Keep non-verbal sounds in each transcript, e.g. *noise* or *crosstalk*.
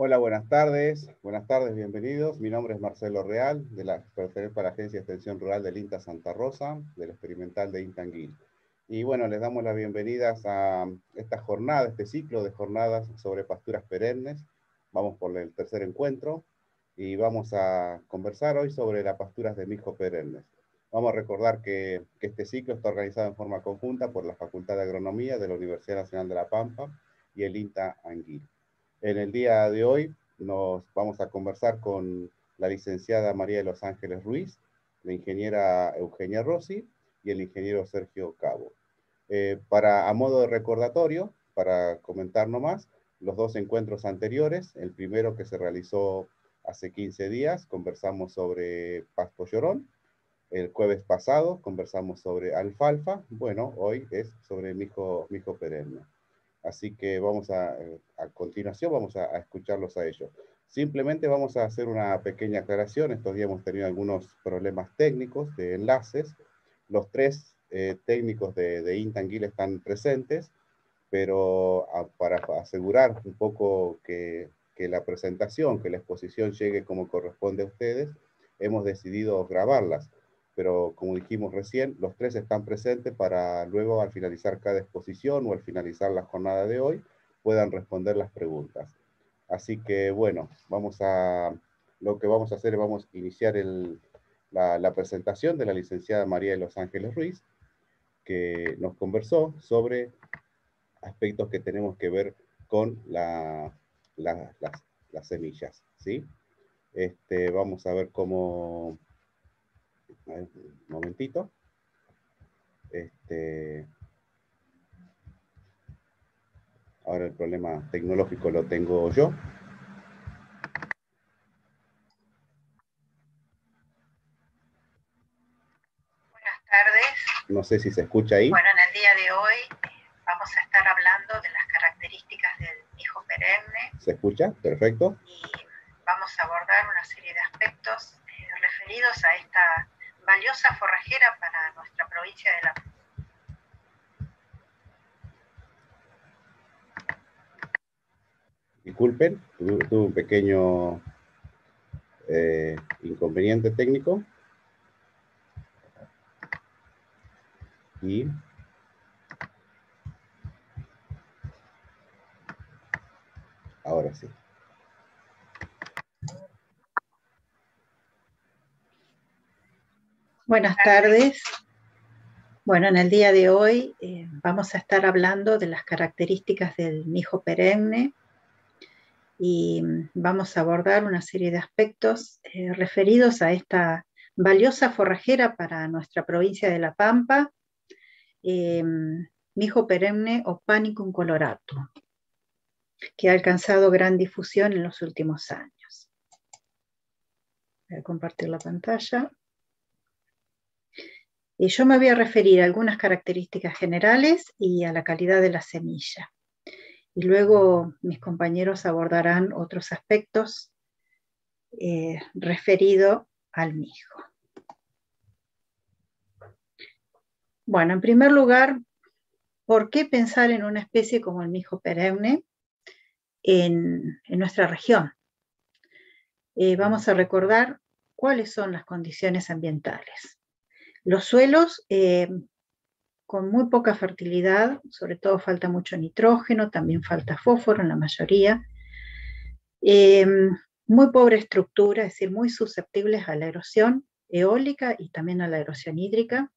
Hola, buenas tardes. Buenas tardes, bienvenidos. Mi nombre es Marcelo Real, de la, pertenezco a la Agencia de Extensión Rural del INTA Santa Rosa, del experimental de Intanguil. Y bueno, les damos las bienvenidas a esta jornada, este ciclo de jornadas sobre pasturas perennes. Vamos por el tercer encuentro y vamos a conversar hoy sobre las pasturas de mijo perennes. Vamos a recordar que, que este ciclo está organizado en forma conjunta por la Facultad de Agronomía de la Universidad Nacional de La Pampa y el INTA Anguil. En el día de hoy nos vamos a conversar con la licenciada María de los Ángeles Ruiz, la ingeniera Eugenia Rossi y el ingeniero Sergio Cabo. Eh, para, a modo de recordatorio, para comentar nomás, los dos encuentros anteriores, el primero que se realizó hace 15 días, conversamos sobre pasto llorón, el jueves pasado conversamos sobre alfalfa, bueno, hoy es sobre mijo, mijo perenne. Así que vamos a, a continuación, vamos a, escucharlos a ellos. Simplemente vamos a hacer una pequeña aclaración. Estos días hemos tenido algunos problemas técnicos de enlaces. Los tres eh, técnicos de, de Intanguil están presentes, pero a, para asegurar un poco que, que la presentación, que la exposición llegue como corresponde a ustedes, hemos decidido grabarlas pero como dijimos recién, los tres están presentes para luego al finalizar cada exposición o al finalizar la jornada de hoy puedan responder las preguntas. Así que bueno, vamos a, lo que vamos a hacer es vamos a iniciar el, la, presentación de la licenciada María de los Ángeles Ruiz, que nos conversó sobre aspectos que tenemos que ver con la, las, las semillas. ¿sí? Este, vamos a ver cómo un momentito. Este, ahora el problema tecnológico lo tengo yo. Buenas tardes. No sé si se escucha ahí. Bueno, en el día de hoy vamos a estar hablando de las características del hijo perenne. ¿Se escucha? Perfecto. Y vamos a abordar una serie de aspectos eh, referidos a esta valiosa forrajera para nuestra provincia de La Disculpen, tuve un pequeño eh, inconveniente técnico. Y ahora sí. Buenas tardes. Bueno, en el día de hoy eh, vamos a estar hablando de las características del mijo perenne y vamos a abordar una serie de aspectos eh, referidos a esta valiosa forrajera para nuestra provincia de La Pampa, eh, mijo perenne o panicum coloratum, que ha alcanzado gran difusión en los últimos años. Voy a compartir la pantalla. Y yo me voy a referir a algunas características generales y a la calidad de la semilla. Y luego mis compañeros abordarán otros aspectos eh, referidos al mijo. Bueno, en primer lugar, ¿por qué pensar en una especie como el mijo perenne en, en nuestra región? Eh, vamos a recordar cuáles son las condiciones ambientales. Los suelos eh, con muy poca fertilidad, sobre todo falta mucho nitrógeno, también falta fósforo en la mayoría, eh, muy pobre estructura, es decir, muy susceptibles a la erosión eólica y también a la erosión hídrica,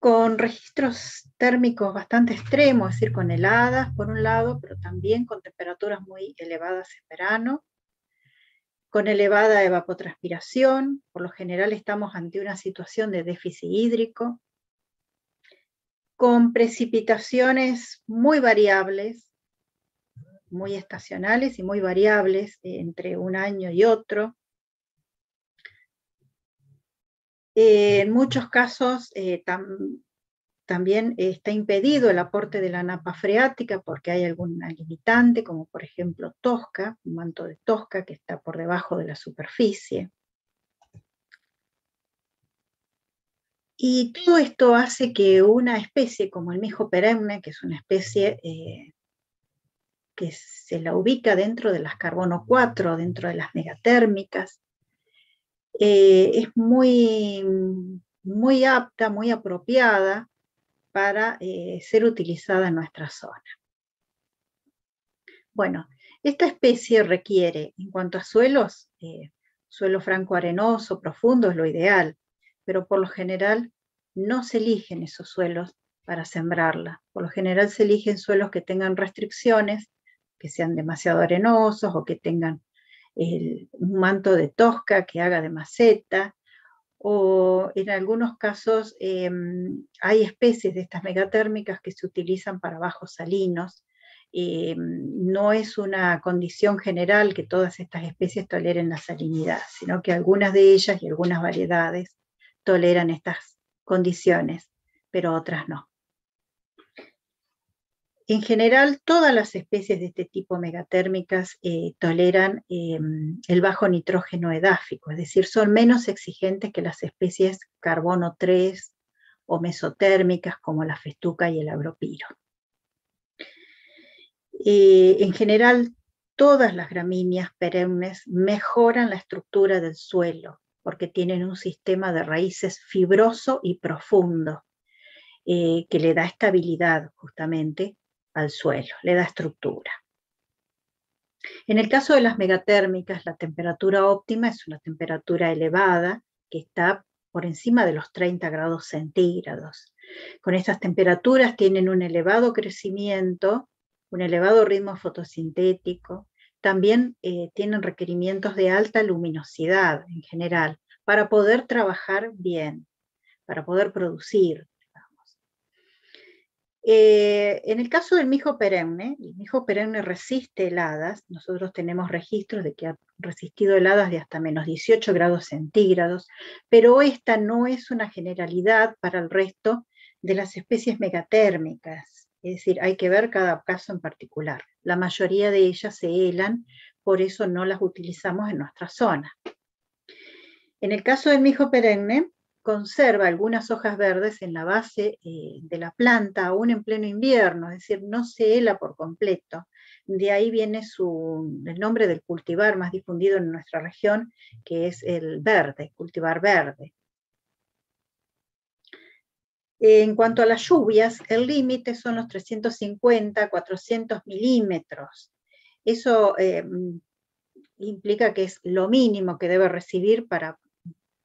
con registros térmicos bastante extremos, es decir, con heladas por un lado, pero también con temperaturas muy elevadas en verano, con elevada evapotranspiración, por lo general estamos ante una situación de déficit hídrico, con precipitaciones muy variables, muy estacionales y muy variables entre un año y otro. en muchos casos eh, tam, también está impedido el aporte de la napa freática porque hay alguna limitante, como por ejemplo tosca, un manto de tosca que está por debajo de la superficie. Y todo esto hace que una especie como el mijo perenne, que es una especie eh, que se la ubica dentro de las carbono 4, dentro de las megatérmicas. Eh, es muy, muy apta, muy apropiada para eh, ser utilizada en nuestra zona. Bueno, esta especie requiere, en cuanto a suelos, eh, suelo franco arenoso, profundo es lo ideal, pero por lo general no se eligen esos suelos para sembrarla. Por lo general se eligen suelos que tengan restricciones, que sean demasiado arenosos o que tengan un manto de tosca que haga de maceta, o en algunos casos em, hay especies de estas megatérmicas que se utilizan para bajos salinos. Em, no es una condición general que todas estas especies toleren la salinidad, sino que algunas de ellas y algunas variedades toleran estas condiciones, pero otras no. En general, todas las especies de este tipo megatérmicas eh, toleran em, el bajo nitrógeno edáfico, es decir, son menos exigentes que las especies carbono 3 o mesotérmicas como la festuca y el agropiro. Eh, en general, todas las gramíneas perennes mejoran la estructura del suelo porque tienen un sistema de raíces fibroso y profundo eh, que le da estabilidad justamente al suelo, le da estructura. En el caso de las megatérmicas, la temperatura óptima es una temperatura elevada que está por encima de los 30 grados centígrados. Con estas temperaturas tienen un elevado crecimiento, un elevado ritmo fotosintético, también eh, tienen requerimientos de alta luminosidad en general para poder trabajar bien, para poder producir. Eh, en el caso del mijo perenne, el mijo perenne resiste heladas, nosotros tenemos registros de que ha resistido heladas de hasta menos 18 grados centígrados, pero esta no es una generalidad para el resto de las especies megatérmicas, es decir, hay que ver cada caso en particular. La mayoría de ellas se helan, por eso no las utilizamos en nuestra zona. En el caso del mijo perenne, conserva algunas hojas verdes en la base eh, de la planta, aún en pleno invierno, es decir, no se hela por completo. De ahí viene el nombre del cultivar más difundido en nuestra región, que es el verde, cultivar verde. En cuanto a las lluvias, el límite son los 350, 400 milímetros. Eso eh, implica que es lo mínimo que debe recibir para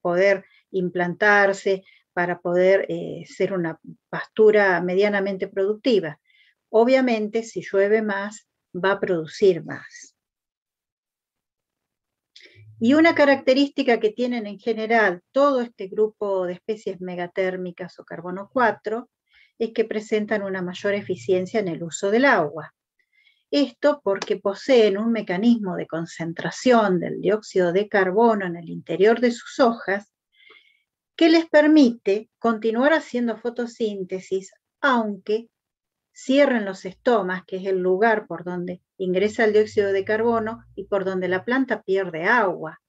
poder implantarse, para poder eh, ser una pastura medianamente productiva. Obviamente, si llueve más, va a producir más. Y una característica que tienen en general todo este grupo de especies megatérmicas o carbono 4 es que presentan una mayor eficiencia en el uso del agua. Esto porque poseen un mecanismo de concentración del dióxido de carbono en el interior de sus hojas que les permite continuar haciendo fotosíntesis aunque cierren los estomas, que es el lugar por donde ingresa el dióxido de carbono y por donde la planta pierde agua.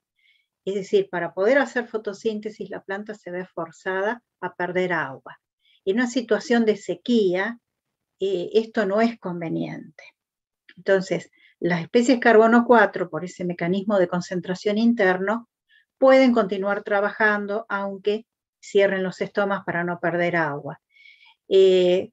Es decir, para poder hacer fotosíntesis la planta se ve forzada a perder agua. En una situación de sequía, eh, esto no es conveniente. Entonces, las especies carbono 4, por ese mecanismo de concentración interno, pueden continuar trabajando aunque cierren los estomas para no perder agua. Eh,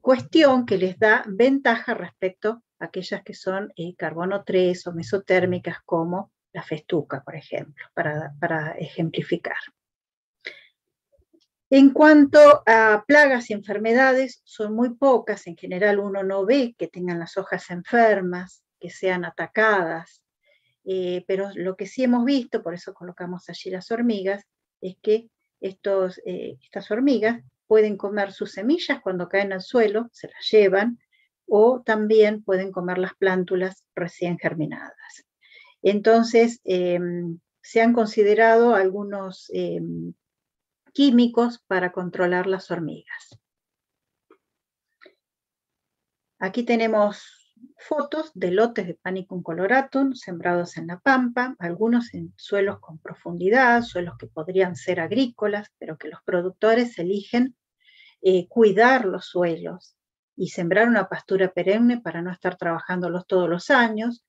cuestión que les da ventaja respecto a aquellas que son eh, carbono 3 o mesotérmicas como la festuca, por ejemplo, para, para ejemplificar. En cuanto a plagas y enfermedades, son muy pocas, en general uno no ve que tengan las hojas enfermas, que sean atacadas, eh, pero lo que sí hemos visto, por eso colocamos allí las hormigas, es que eh, estas hormigas pueden comer sus semillas cuando caen al suelo, se las llevan, o también pueden comer las plántulas recién germinadas. Entonces, em, se han considerado algunos em, químicos para controlar las hormigas. Aquí tenemos fotos de lotes de Panicum coloratum sembrados en la pampa, algunos en suelos con profundidad, suelos que podrían ser agrícolas, pero que los productores eligen eh, cuidar los suelos y sembrar una pastura perenne para no estar trabajándolos todos los años,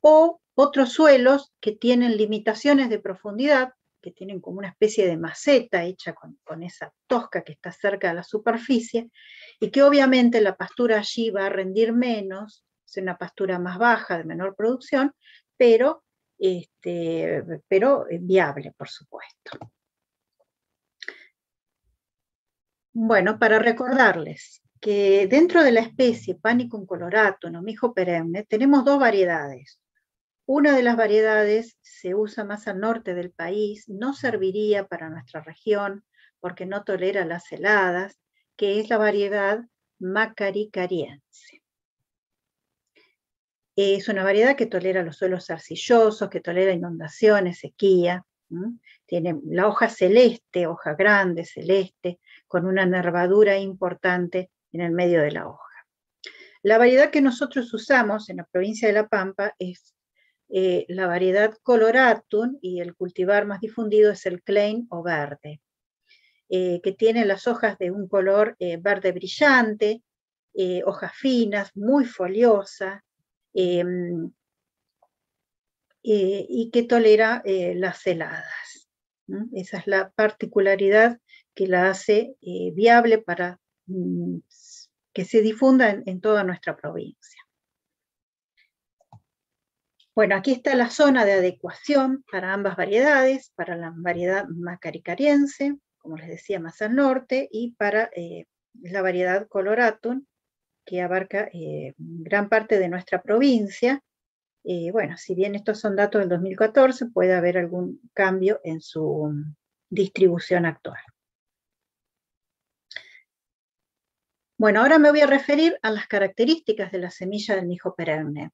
o otros suelos que tienen limitaciones de profundidad, que tienen como una especie de maceta hecha con, esa tosca que está cerca de la superficie, y que obviamente la pastura allí va a rendir menos, es una pastura más baja, de menor producción, pero, este, pero viable, por supuesto. Bueno, para recordarles que dentro de la especie Panicum coloratum o mijo perenne tenemos dos variedades. Una de las variedades se usa más al norte del país, no serviría para nuestra región porque no tolera las heladas, que es la variedad macaricariense. Es una variedad que tolera los suelos arcillosos, que tolera inundaciones, sequía. Tiene la hoja celeste, hoja grande, celeste, con una nervadura importante en el medio de la hoja. La variedad que nosotros usamos en la provincia de La Pampa es eh, la variedad coloratum y el cultivar más difundido es el klein o verde, eh, que tiene las hojas de un color eh, verde brillante, hojas finas, muy foliosa, em, y que tolera las heladas. Esa es la particularidad que la hace viable para mm, que se difunda en toda nuestra provincia. Bueno, aquí está la zona de adecuación para ambas variedades, para la variedad macaricariense, como les decía, más al norte, y para eh, la variedad coloratum, que abarca eh, gran parte de nuestra provincia. Eh, bueno, si bien estos son datos del 2014, puede haber algún cambio en su distribución actual. Bueno, ahora me voy a referir a las características de la semilla del mijo perenne.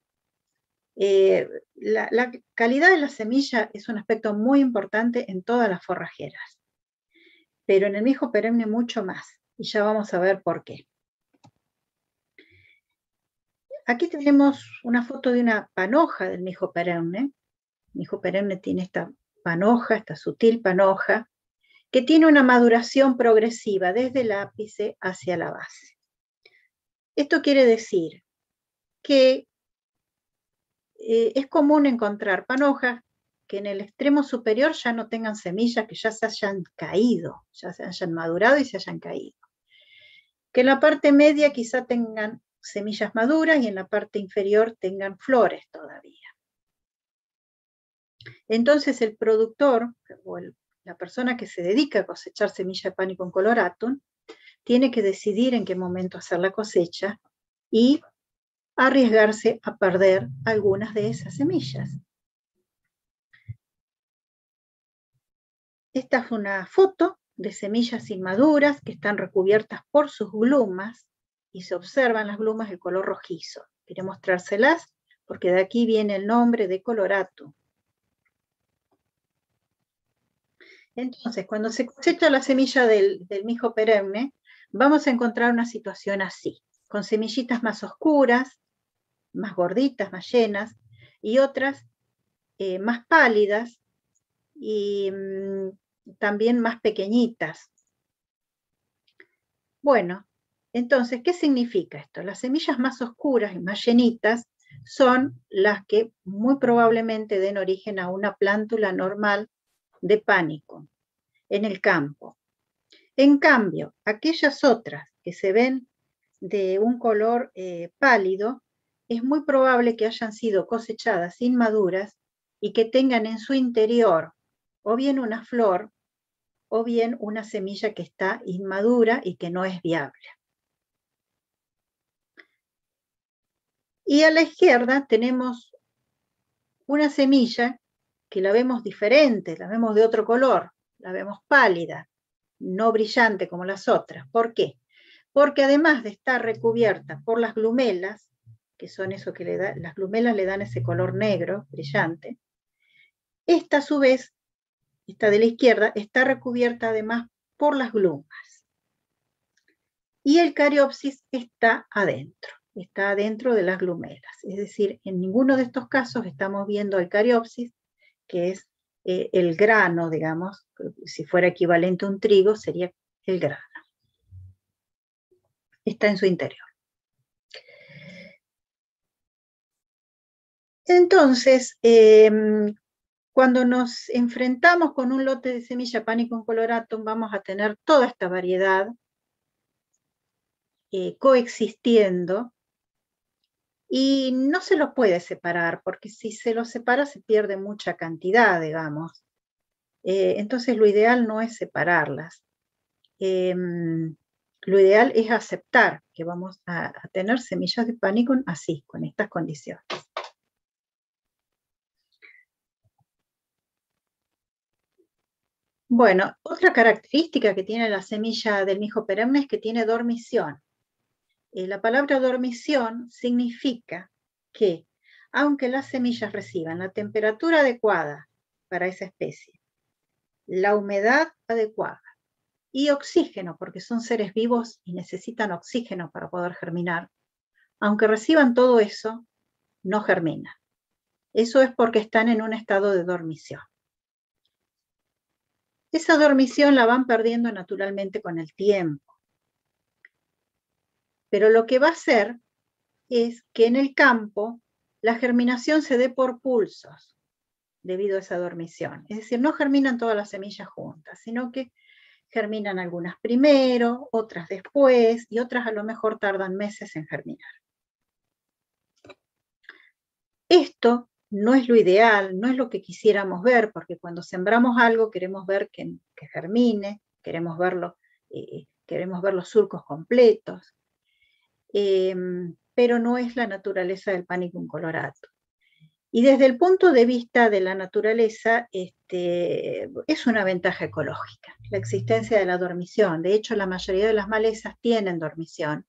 Eh, la, calidad de la semilla es un aspecto muy importante en todas las forrajeras, pero en el mijo perenne mucho más, y ya vamos a ver por qué. Aquí tenemos una foto de una panoja del mijo perenne. El mijo perenne tiene esta panoja, esta sutil panoja, que tiene una maduración progresiva desde el ápice hacia la base. Esto quiere decir que eh, es común encontrar panojas que en el extremo superior ya no tengan semillas, que ya se hayan caído, ya se hayan madurado y se hayan caído. Que en la parte media quizá tengan semillas maduras y en la parte inferior tengan flores todavía. Entonces el productor o la persona que se dedica a cosechar semilla de pánico en coloratum tiene que decidir en qué momento hacer la cosecha y arriesgarse a perder algunas de esas semillas. Esta es una foto de semillas inmaduras que están recubiertas por sus glumas y se observan las glumas de color rojizo. Quiero mostrárselas porque de aquí viene el nombre de colorato. Entonces, cuando se cosecha la semilla del, del mijo perenne, vamos a encontrar una situación así, con semillitas más oscuras, más gorditas, más llenas, y otras eh, más pálidas y mm, también más pequeñitas. Bueno, entonces, ¿qué significa esto? Las semillas más oscuras y más llenitas son las que muy probablemente den origen a una plántula normal de pánico en el campo. En cambio, aquellas otras que se ven de un color eh, pálido es muy probable que hayan sido cosechadas inmaduras y que tengan en su interior o bien una flor o bien una semilla que está inmadura y que no es viable. Y a la izquierda tenemos una semilla que la vemos diferente, la vemos de otro color, la vemos pálida, no brillante como las otras. ¿Por qué? Porque además de estar recubierta por las glumelas, que son eso que le da, las glumelas le dan ese color negro, brillante. Esta a su vez, esta de la izquierda, está recubierta además por las glumas. Y el cariopsis está adentro, está dentro de las glumelas. Es decir, en ninguno de estos casos estamos viendo el cariopsis, que es eh, el grano, digamos, eh, si fuera equivalente a un trigo, sería el grano. Está en su interior. Entonces, em, cuando nos enfrentamos con un lote de semilla pánico coloratum, vamos a tener toda esta variedad eh, coexistiendo y no se los puede separar, porque si se los separa se pierde mucha cantidad, digamos. Eh, entonces lo ideal no es separarlas. Em, lo ideal es aceptar que vamos a, tener semillas de pánico así, con estas condiciones. Bueno, otra característica que tiene la semilla del mijo perenne es que tiene dormición. Eh, la palabra dormición significa que, aunque las semillas reciban la temperatura adecuada para esa especie, la humedad adecuada y oxígeno, porque son seres vivos y necesitan oxígeno para poder germinar, aunque reciban todo eso, no germinan. Eso es porque están en un estado de dormición. Esa dormición la van perdiendo naturalmente con el tiempo. Pero lo que va a hacer es que en el campo la germinación se dé por pulsos debido a esa dormición. Es decir, no germinan todas las semillas juntas, sino que germinan algunas primero, otras después y otras a lo mejor tardan meses en germinar. Esto no es lo ideal, no es lo que quisiéramos ver, porque cuando sembramos algo queremos ver que, germine, queremos, verlo, eh, queremos ver los surcos completos. Em, pero no es la naturaleza del panicum colorato. Y desde el punto de vista de la naturaleza, este, es una ventaja ecológica, la existencia de la dormición. De hecho, la mayoría de las malezas tienen dormición,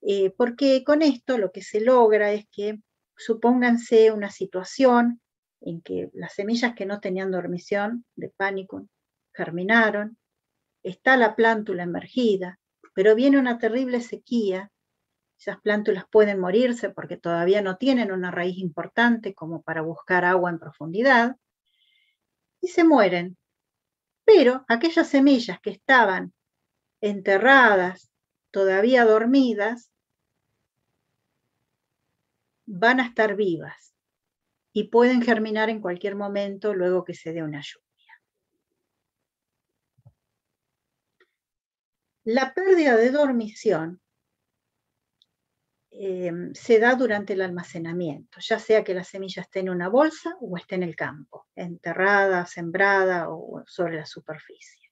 eh, porque con esto lo que se logra es que, supónganse una situación en que las semillas que no tenían dormición de panicum germinaron, está la plántula emergida, pero viene una terrible sequía esas plántulas pueden morirse porque todavía no tienen una raíz importante como para buscar agua en profundidad y se mueren. Pero aquellas semillas que estaban enterradas, todavía dormidas, van a estar vivas y pueden germinar en cualquier momento luego que se dé una lluvia. La pérdida de dormición Em, se da durante el almacenamiento, ya sea que la semilla esté en una bolsa o esté en el campo, enterrada, sembrada o sobre la superficie.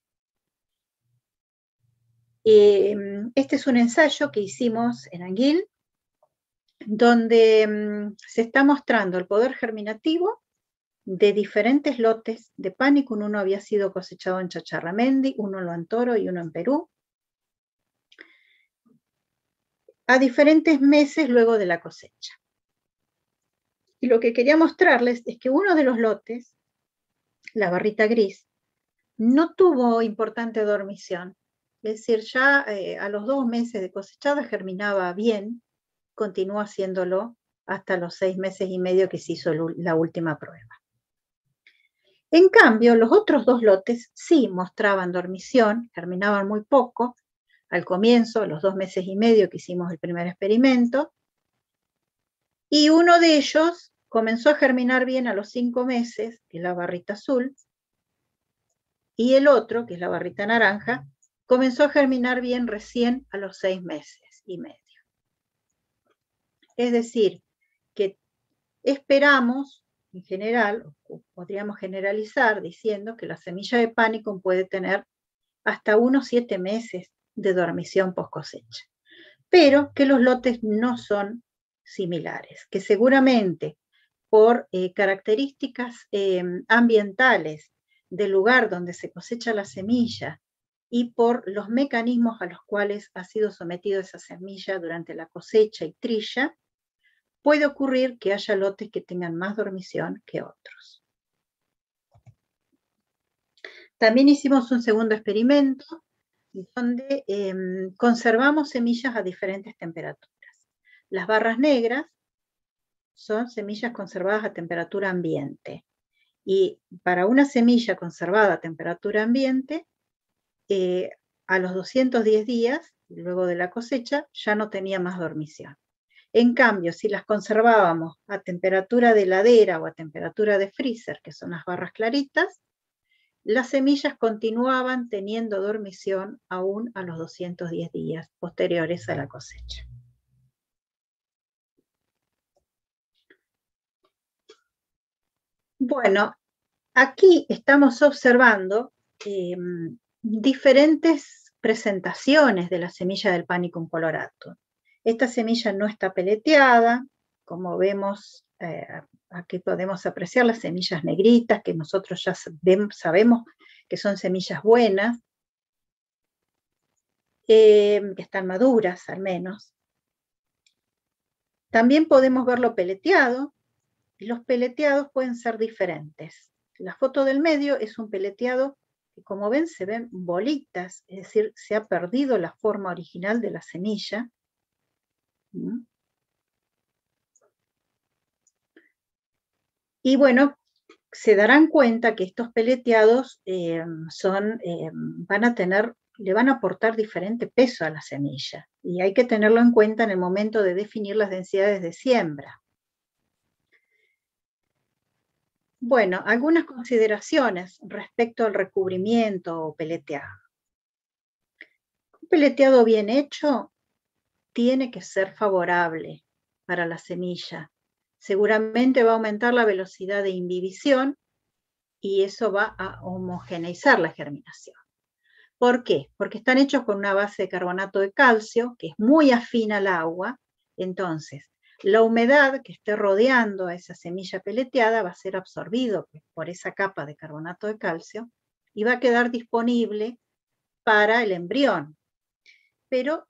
Em, este es un ensayo que hicimos en Anguil, donde em, se está mostrando el poder germinativo de diferentes lotes de panicum. Uno había sido cosechado en Chacharramendi, uno en Toro y uno en Perú a diferentes meses luego de la cosecha. Y lo que quería mostrarles es que uno de los lotes, la barrita gris, no tuvo importante dormición. Es decir, ya eh, a los dos meses de cosechada germinaba bien, continuó haciéndolo hasta los seis meses y medio que se hizo la última prueba. En cambio, los otros dos lotes sí mostraban dormición, germinaban muy poco, al comienzo, los dos meses y medio que hicimos el primer experimento, y uno de ellos comenzó a germinar bien a los cinco meses, que es la barrita azul, y el otro, que es la barrita naranja, comenzó a germinar bien recién a los seis meses y medio. Es decir, que esperamos, en general, podríamos generalizar diciendo que la semilla de pánico puede tener hasta unos siete meses de dormición post cosecha. Pero que los lotes no son similares, que seguramente por eh, características em, ambientales del lugar donde se cosecha la semilla y por los mecanismos a los cuales ha sido sometida esa semilla durante la cosecha y trilla, puede ocurrir que haya lotes que tengan más dormición que otros. También hicimos un segundo experimento donde em, conservamos semillas a diferentes temperaturas. Las barras negras son semillas conservadas a temperatura ambiente. Y para una semilla conservada a temperatura ambiente, eh, a los 210 días, luego de la cosecha, ya no tenía más dormición. En cambio, si las conservábamos a temperatura de heladera o a temperatura de freezer, que son las barras claritas, las semillas continuaban teniendo dormición aún a los 210 días posteriores a la cosecha. Bueno, aquí estamos observando em, diferentes presentaciones de la semilla del Panicum colorato. Esta semilla no está peleteada, como vemos eh, aquí podemos apreciar las semillas negritas, que nosotros ya sabemos que son semillas buenas, em, que están maduras al menos. También podemos verlo peleteado, y los peleteados pueden ser diferentes. La foto del medio es un peleteado que como ven se ven bolitas, es decir, se ha perdido la forma original de la semilla. ¿Mm? Y bueno, se darán cuenta que estos peleteados eh, son, eh, van a tener, le van a aportar diferente peso a la semilla. Y hay que tenerlo en cuenta en el momento de definir las densidades de siembra. Bueno, algunas consideraciones respecto al recubrimiento o peleteado. Un peleteado bien hecho tiene que ser favorable para la semilla. Seguramente va a aumentar la velocidad de imbibición y eso va a homogeneizar la germinación. ¿Por qué? Porque están hechos con una base de carbonato de calcio que es muy afín al agua. Entonces, la humedad que esté rodeando a esa semilla peleteada va a ser absorbido por esa capa de carbonato de calcio y va a quedar disponible para el embrión. Pero,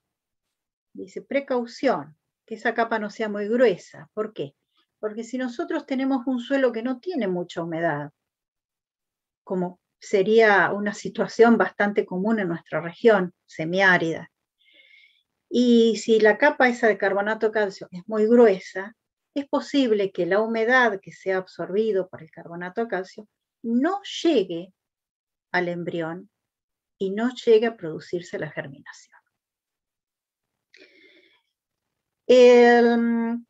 dice, precaución, que esa capa no sea muy gruesa. ¿Por qué? Porque si nosotros tenemos un suelo que no tiene mucha humedad, como sería una situación bastante común en nuestra región, semiárida, y si la capa esa de carbonato calcio es muy gruesa, es posible que la humedad que sea absorbido por el carbonato calcio no llegue al embrión y no llegue a producirse la germinación. El,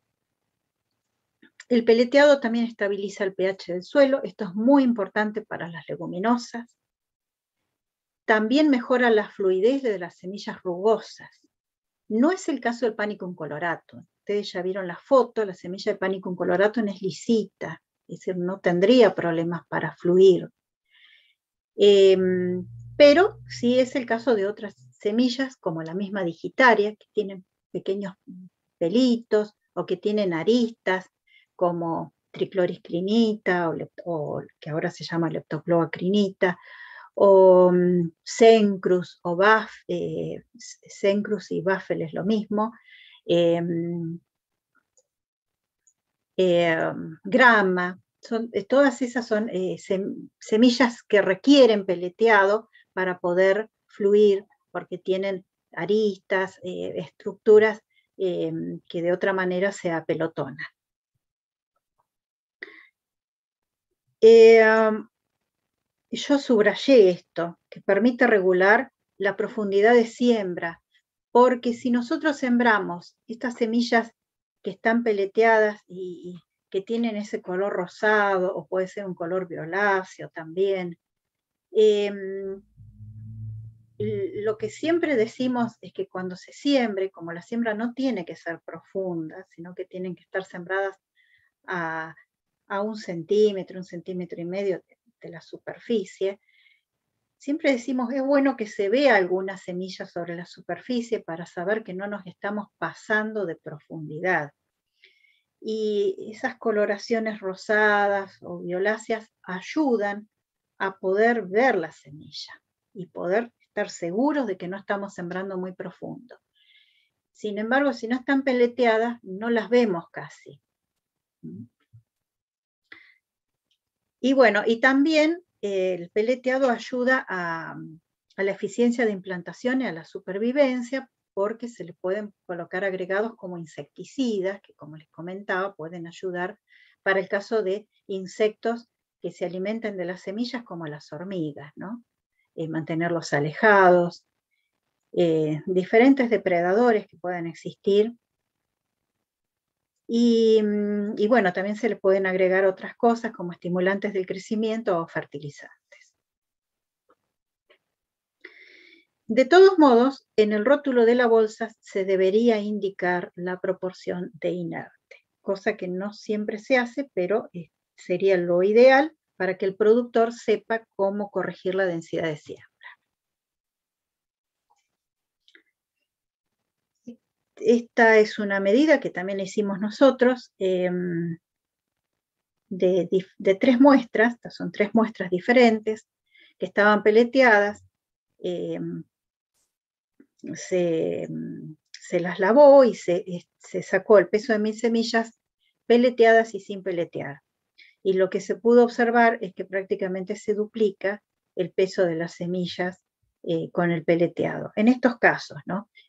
el, peleteado también estabiliza el pH del suelo, esto es muy importante para las leguminosas. También mejora la fluidez de las semillas rugosas. No es el caso del Panicum colorato. Ustedes ya vieron la foto, la semilla de Panicum colorato es lisita, es decir, no tendría problemas para fluir. Em, pero sí es el caso de otras semillas, como la misma digitaria, que tienen pequeños pelitos o que tienen aristas, como tricloriscrinita o, o que ahora se llama leptocloacrinita, o Sencruz mm, o Baf, eh, y Baffel es lo mismo, em, grama, son, eh, todas esas son eh, semillas que requieren peleteado para poder fluir, porque tienen aristas, estructuras em, que de otra manera se apelotonan yo subrayé esto, que permite regular la profundidad de siembra, porque si nosotros sembramos estas semillas que están peleteadas y, que tienen ese color rosado o puede ser un color violáceo también, em, lo que siempre decimos es que cuando se siembre, como la siembra no tiene que ser profunda, sino que tienen que estar sembradas a, a un centímetro, un centímetro y medio, de la superficie, siempre decimos, es bueno que se vea alguna semilla sobre la superficie para saber que no nos estamos pasando de profundidad. Y esas coloraciones rosadas o violáceas ayudan a poder ver la semilla y poder estar seguros de que no estamos sembrando muy profundo. Sin embargo, si no están peleteadas, no las vemos casi. Y bueno, y también eh, el peleteado ayuda a, la eficiencia de implantación y a la supervivencia porque se le pueden colocar agregados como insecticidas, que como les comentaba, pueden ayudar para el caso de insectos que se alimenten de las semillas como las hormigas, ¿no? Eh, mantenerlos alejados, eh, diferentes depredadores que puedan existir Mm, y, bueno, también se le pueden agregar otras cosas como estimulantes del crecimiento o fertilizantes. De todos modos, en el rótulo de la bolsa se debería indicar la proporción de inerte, cosa que no siempre se hace, pero eh, sería lo ideal para que el productor sepa cómo corregir la densidad de siembra. Esta es una medida que también hicimos nosotros em, de, tres muestras, estas son tres muestras diferentes que estaban peleteadas, em, se, las lavó y se, se, sacó el peso de mil semillas peleteadas y sin peletear. Y lo que se pudo observar es que prácticamente se duplica el peso de las semillas eh, con el peleteado. En estos casos.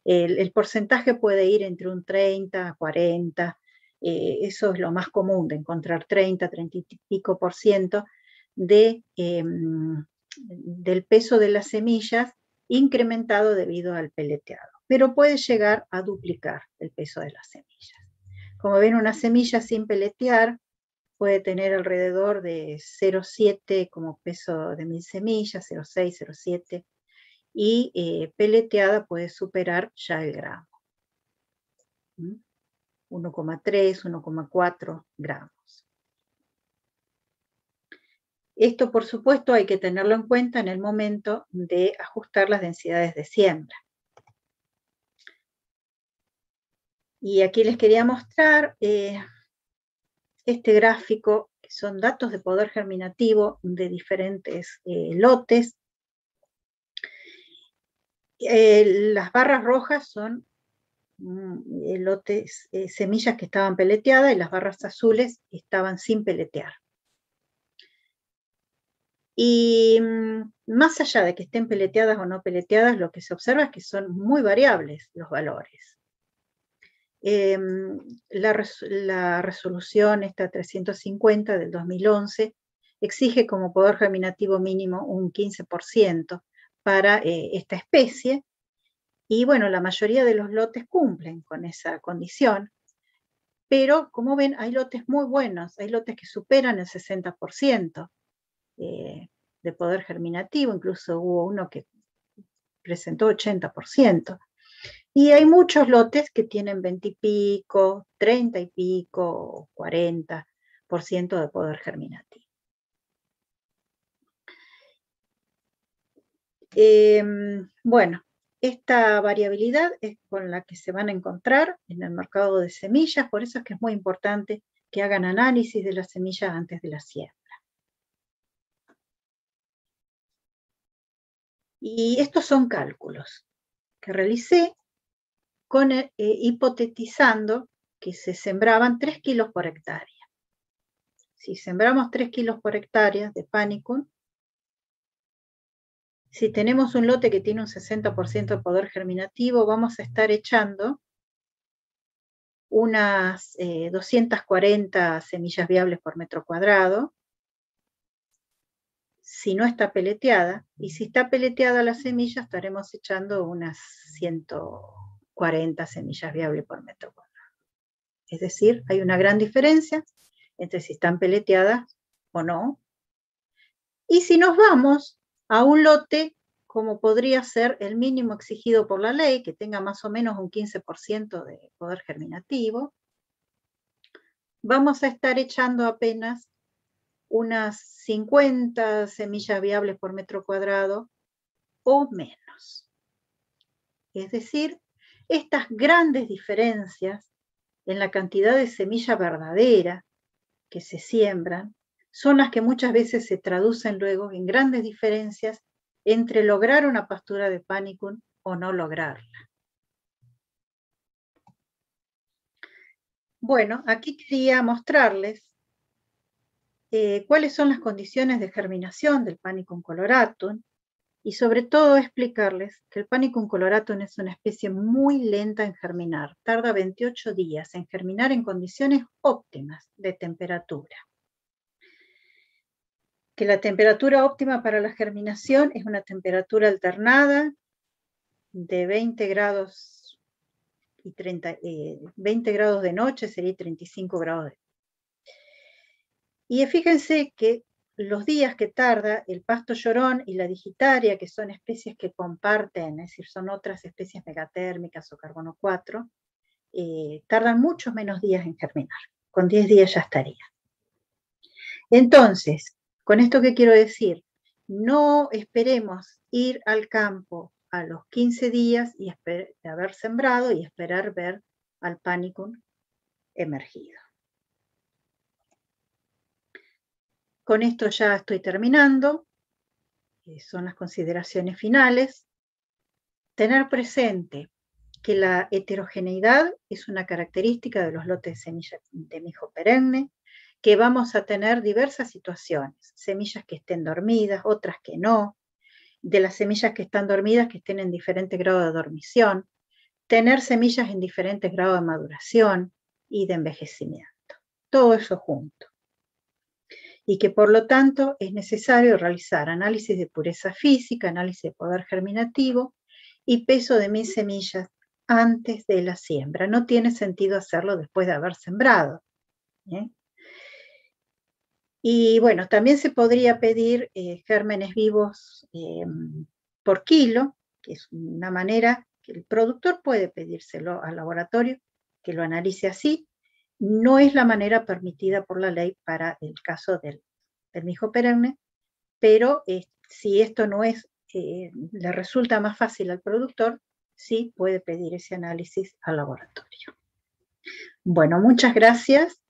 El, porcentaje puede ir entre un 30 a 40, eh, eso es lo más común, de encontrar 30, 30 y pico por ciento de, em, del peso de las semillas incrementado debido al peleteado, pero puede llegar a duplicar el peso de las semillas. Como ven, una semilla sin peletear puede tener alrededor de 0,7 como peso de mil semillas, 0,6, 0,7 y eh, peleteada puede superar ya el gramo. 1,3, 1,4 gramos. Esto, por supuesto, hay que tenerlo en cuenta en el momento de ajustar las densidades de siembra. Y aquí les quería mostrar eh, este gráfico, que son datos de poder germinativo de diferentes eh, lotes eh, las barras rojas son mm, lotes, eh, semillas que estaban peleteadas y las barras azules estaban sin peletear. Y mm, más allá de que estén peleteadas o no peleteadas, lo que se observa es que son muy variables los valores. Em, la, la, resolución, esta 350 del 2011, exige como poder germinativo mínimo un 15%, para eh, esta especie. Y bueno, la mayoría de los lotes cumplen con esa condición, pero como ven, hay lotes muy buenos, hay lotes que superan el 60% eh, de poder germinativo, incluso hubo uno que presentó 80%. Y hay muchos lotes que tienen 20 y pico, 30 y pico, 40% de poder germinativo. Em, bueno, esta variabilidad es con la que se van a encontrar en el mercado de semillas, por eso es que es muy importante que hagan análisis de las semillas antes de la siembra. Y estos son cálculos que realicé con, eh, hipotetizando que se sembraban 3 kilos por hectárea. Si sembramos 3 kilos por hectárea de panicum, si tenemos un lote que tiene un 60% de poder germinativo, vamos a estar echando unas 240 eh, semillas viables por metro cuadrado, si no está peleteada, y si está peleteada la semilla, estaremos echando unas 140 semillas viables por metro cuadrado. Es decir, hay una gran diferencia entre si están peleteadas o no. Y si nos vamos a un lote como podría ser el mínimo exigido por la ley, que tenga más o menos un 15% de poder germinativo, vamos a estar echando apenas unas 50 semillas viables por metro cuadrado o menos. Es decir, estas grandes diferencias en la cantidad de semilla verdadera que se siembran son las que muchas veces se traducen luego en grandes diferencias entre lograr una pastura de panicum o no lograrla. Bueno, aquí quería mostrarles eh, cuáles son las condiciones de germinación del Panicum coloratum y sobre todo explicarles que el Panicum coloratum es una especie muy lenta en germinar, tarda 28 días en germinar en condiciones óptimas de temperatura que la temperatura óptima para la germinación es una temperatura alternada de 20 grados y 30, 20 eh, grados de noche sería 35 grados de Y fíjense que los días que tarda el pasto llorón y la digitaria, que son especies que comparten, es decir, son otras especies megatérmicas o carbono 4, eh, tardan muchos menos días en germinar. Con 10 días ya estaría. Entonces, con esto que quiero decir, no esperemos ir al campo a los 15 días y de haber sembrado y esperar ver al panicum emergido. Con esto ya estoy terminando. son las consideraciones finales. Tener presente que la heterogeneidad es una característica de los lotes de semillas de mijo perenne, que vamos a tener diversas situaciones, semillas que estén dormidas, otras que no, de las semillas que están dormidas que estén en diferente grado de dormición, tener semillas en diferentes grados de maduración y de envejecimiento. Todo eso junto. Y que por lo tanto es necesario realizar análisis de pureza física, análisis de poder germinativo y peso de mis semillas antes de la siembra. No tiene sentido hacerlo después de haber sembrado. Y bueno, también se podría pedir eh, gérmenes vivos eh, por kilo, que es una manera que el productor puede pedírselo al laboratorio, que lo analice así. No es la manera permitida por la ley para el caso del, del mijo perenne, pero eh, si esto no es, le resulta más fácil al productor, sí puede pedir ese análisis al laboratorio. Bueno, muchas gracias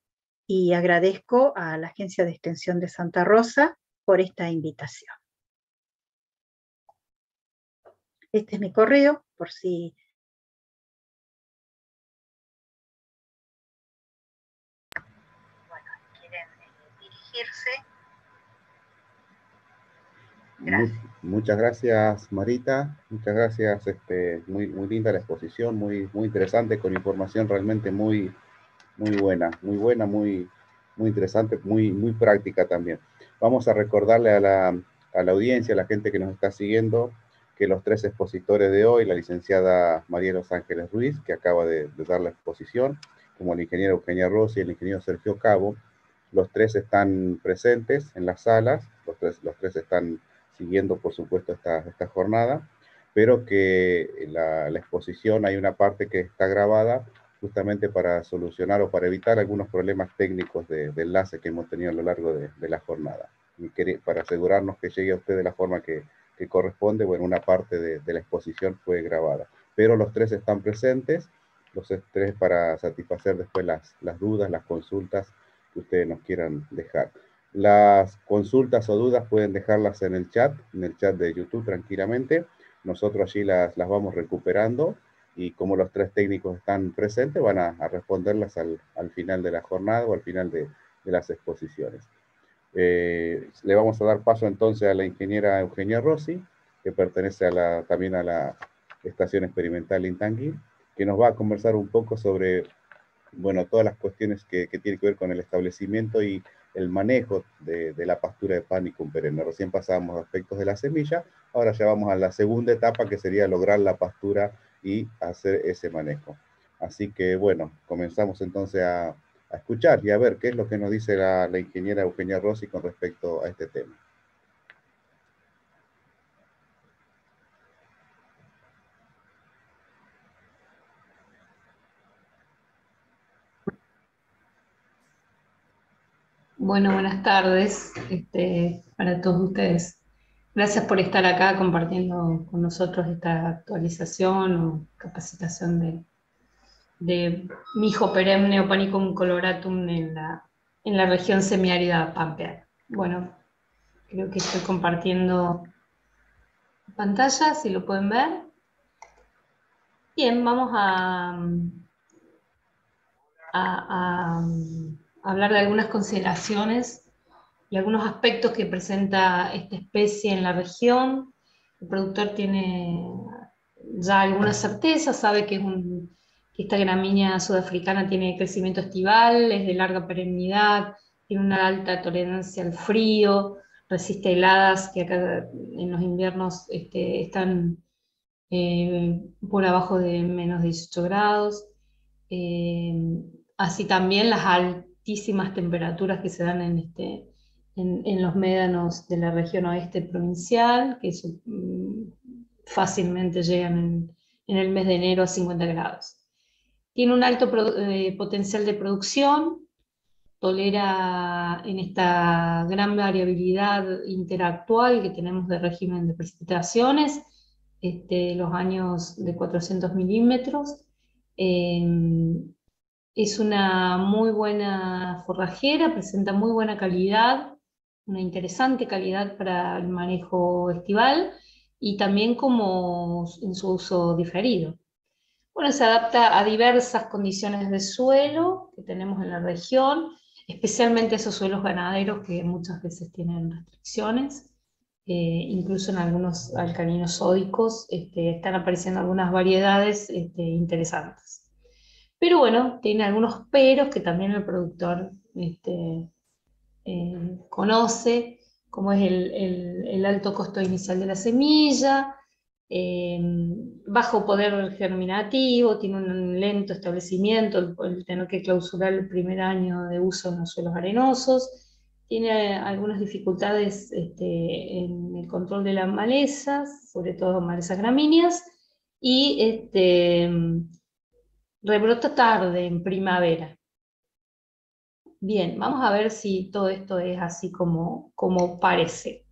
y agradezco a la Agencia de Extensión de Santa Rosa por esta invitación. Este es mi correo, por si... Bueno, quieren eh, dirigirse. Muchas gracias, Marita. Muchas gracias. Este, muy, muy linda la exposición, muy, muy interesante, con información realmente muy, muy buena, muy buena, muy, muy interesante, muy, muy práctica también. Vamos a recordarle a la, a la audiencia, a la gente que nos está siguiendo, que los tres expositores de hoy, la licenciada María Los Ángeles Ruiz, que acaba de, dar la exposición, como la ingeniera Eugenia Rossi y el ingeniero Sergio Cabo, los tres están presentes en las salas, los tres, los tres están siguiendo, por supuesto, esta, esta jornada, pero que la exposición hay una parte que está grabada justamente para solucionar o para evitar algunos problemas técnicos de, enlace que hemos tenido a lo largo de, la jornada. Y para asegurarnos que llegue a usted de la forma que, corresponde, bueno, una parte de, la exposición fue grabada. Pero los tres están presentes, los tres para satisfacer después las, las dudas, las consultas que ustedes nos quieran dejar. Las consultas o dudas pueden dejarlas en el chat, en el chat de YouTube tranquilamente. Nosotros allí las, las vamos recuperando y como los tres técnicos están presentes, van a, responderlas al, final de la jornada o al final de, las exposiciones. Eh, le vamos a dar paso entonces a la ingeniera Eugenia Rossi, que pertenece a la, también a la Estación Experimental Intangui, que nos va a conversar un poco sobre bueno, todas las cuestiones que, que tienen que ver con el establecimiento y el manejo de, la pastura de panicum perenne. Recién pasábamos aspectos de la semilla, ahora ya vamos a la segunda etapa que sería lograr la pastura y hacer ese manejo. Así que bueno, comenzamos entonces a, escuchar y a ver qué es lo que nos dice la, la ingeniera Eugenia Rossi con respecto a este tema. Bueno, buenas tardes este, para todos ustedes. Gracias por estar acá compartiendo con nosotros esta actualización o capacitación de, de mijo perenne o panicum coloratum en la, en la región semiárida pampeana. Bueno, creo que estoy compartiendo pantalla, si lo pueden ver. Bien, vamos a, a hablar de algunas consideraciones y algunos aspectos que presenta esta especie en la región. El productor tiene ya alguna certeza, sabe que, esta gramínea sudafricana tiene crecimiento estival, es de larga perennidad, tiene una alta tolerancia al frío, resiste heladas que acá en los inviernos este, están eh, por abajo de menos 18 grados. Eh, así también las altísimas temperaturas que se dan en, este, en, los médanos de la región oeste provincial, que mm, fácilmente llegan en, en, el mes de enero a 50 grados. Tiene un alto eh, potencial de producción, tolera en esta gran variabilidad interactual que tenemos de régimen de precipitaciones, este, los años de 400 milímetros. Em, es una muy buena forrajera, presenta muy buena calidad, una interesante calidad para el manejo estival y también como en su uso diferido. Bueno, se adapta a diversas condiciones de suelo que tenemos en la región, especialmente esos suelos ganaderos que muchas veces tienen restricciones, eh, incluso en algunos alcalinos sódicos este, están apareciendo algunas variedades este, interesantes. Pero bueno, tiene algunos peros que también el productor este, eh, conoce, como es el alto costo inicial de la semilla, Em, bajo poder germinativo, tiene un lento establecimiento, el, tener que clausurar el primer año de uso en los suelos arenosos, tiene algunas dificultades este, en el control de las malezas, sobre todo malezas gramíneas, y este, rebrota tarde, en primavera. Bien, vamos a ver si todo esto es así como, como parece.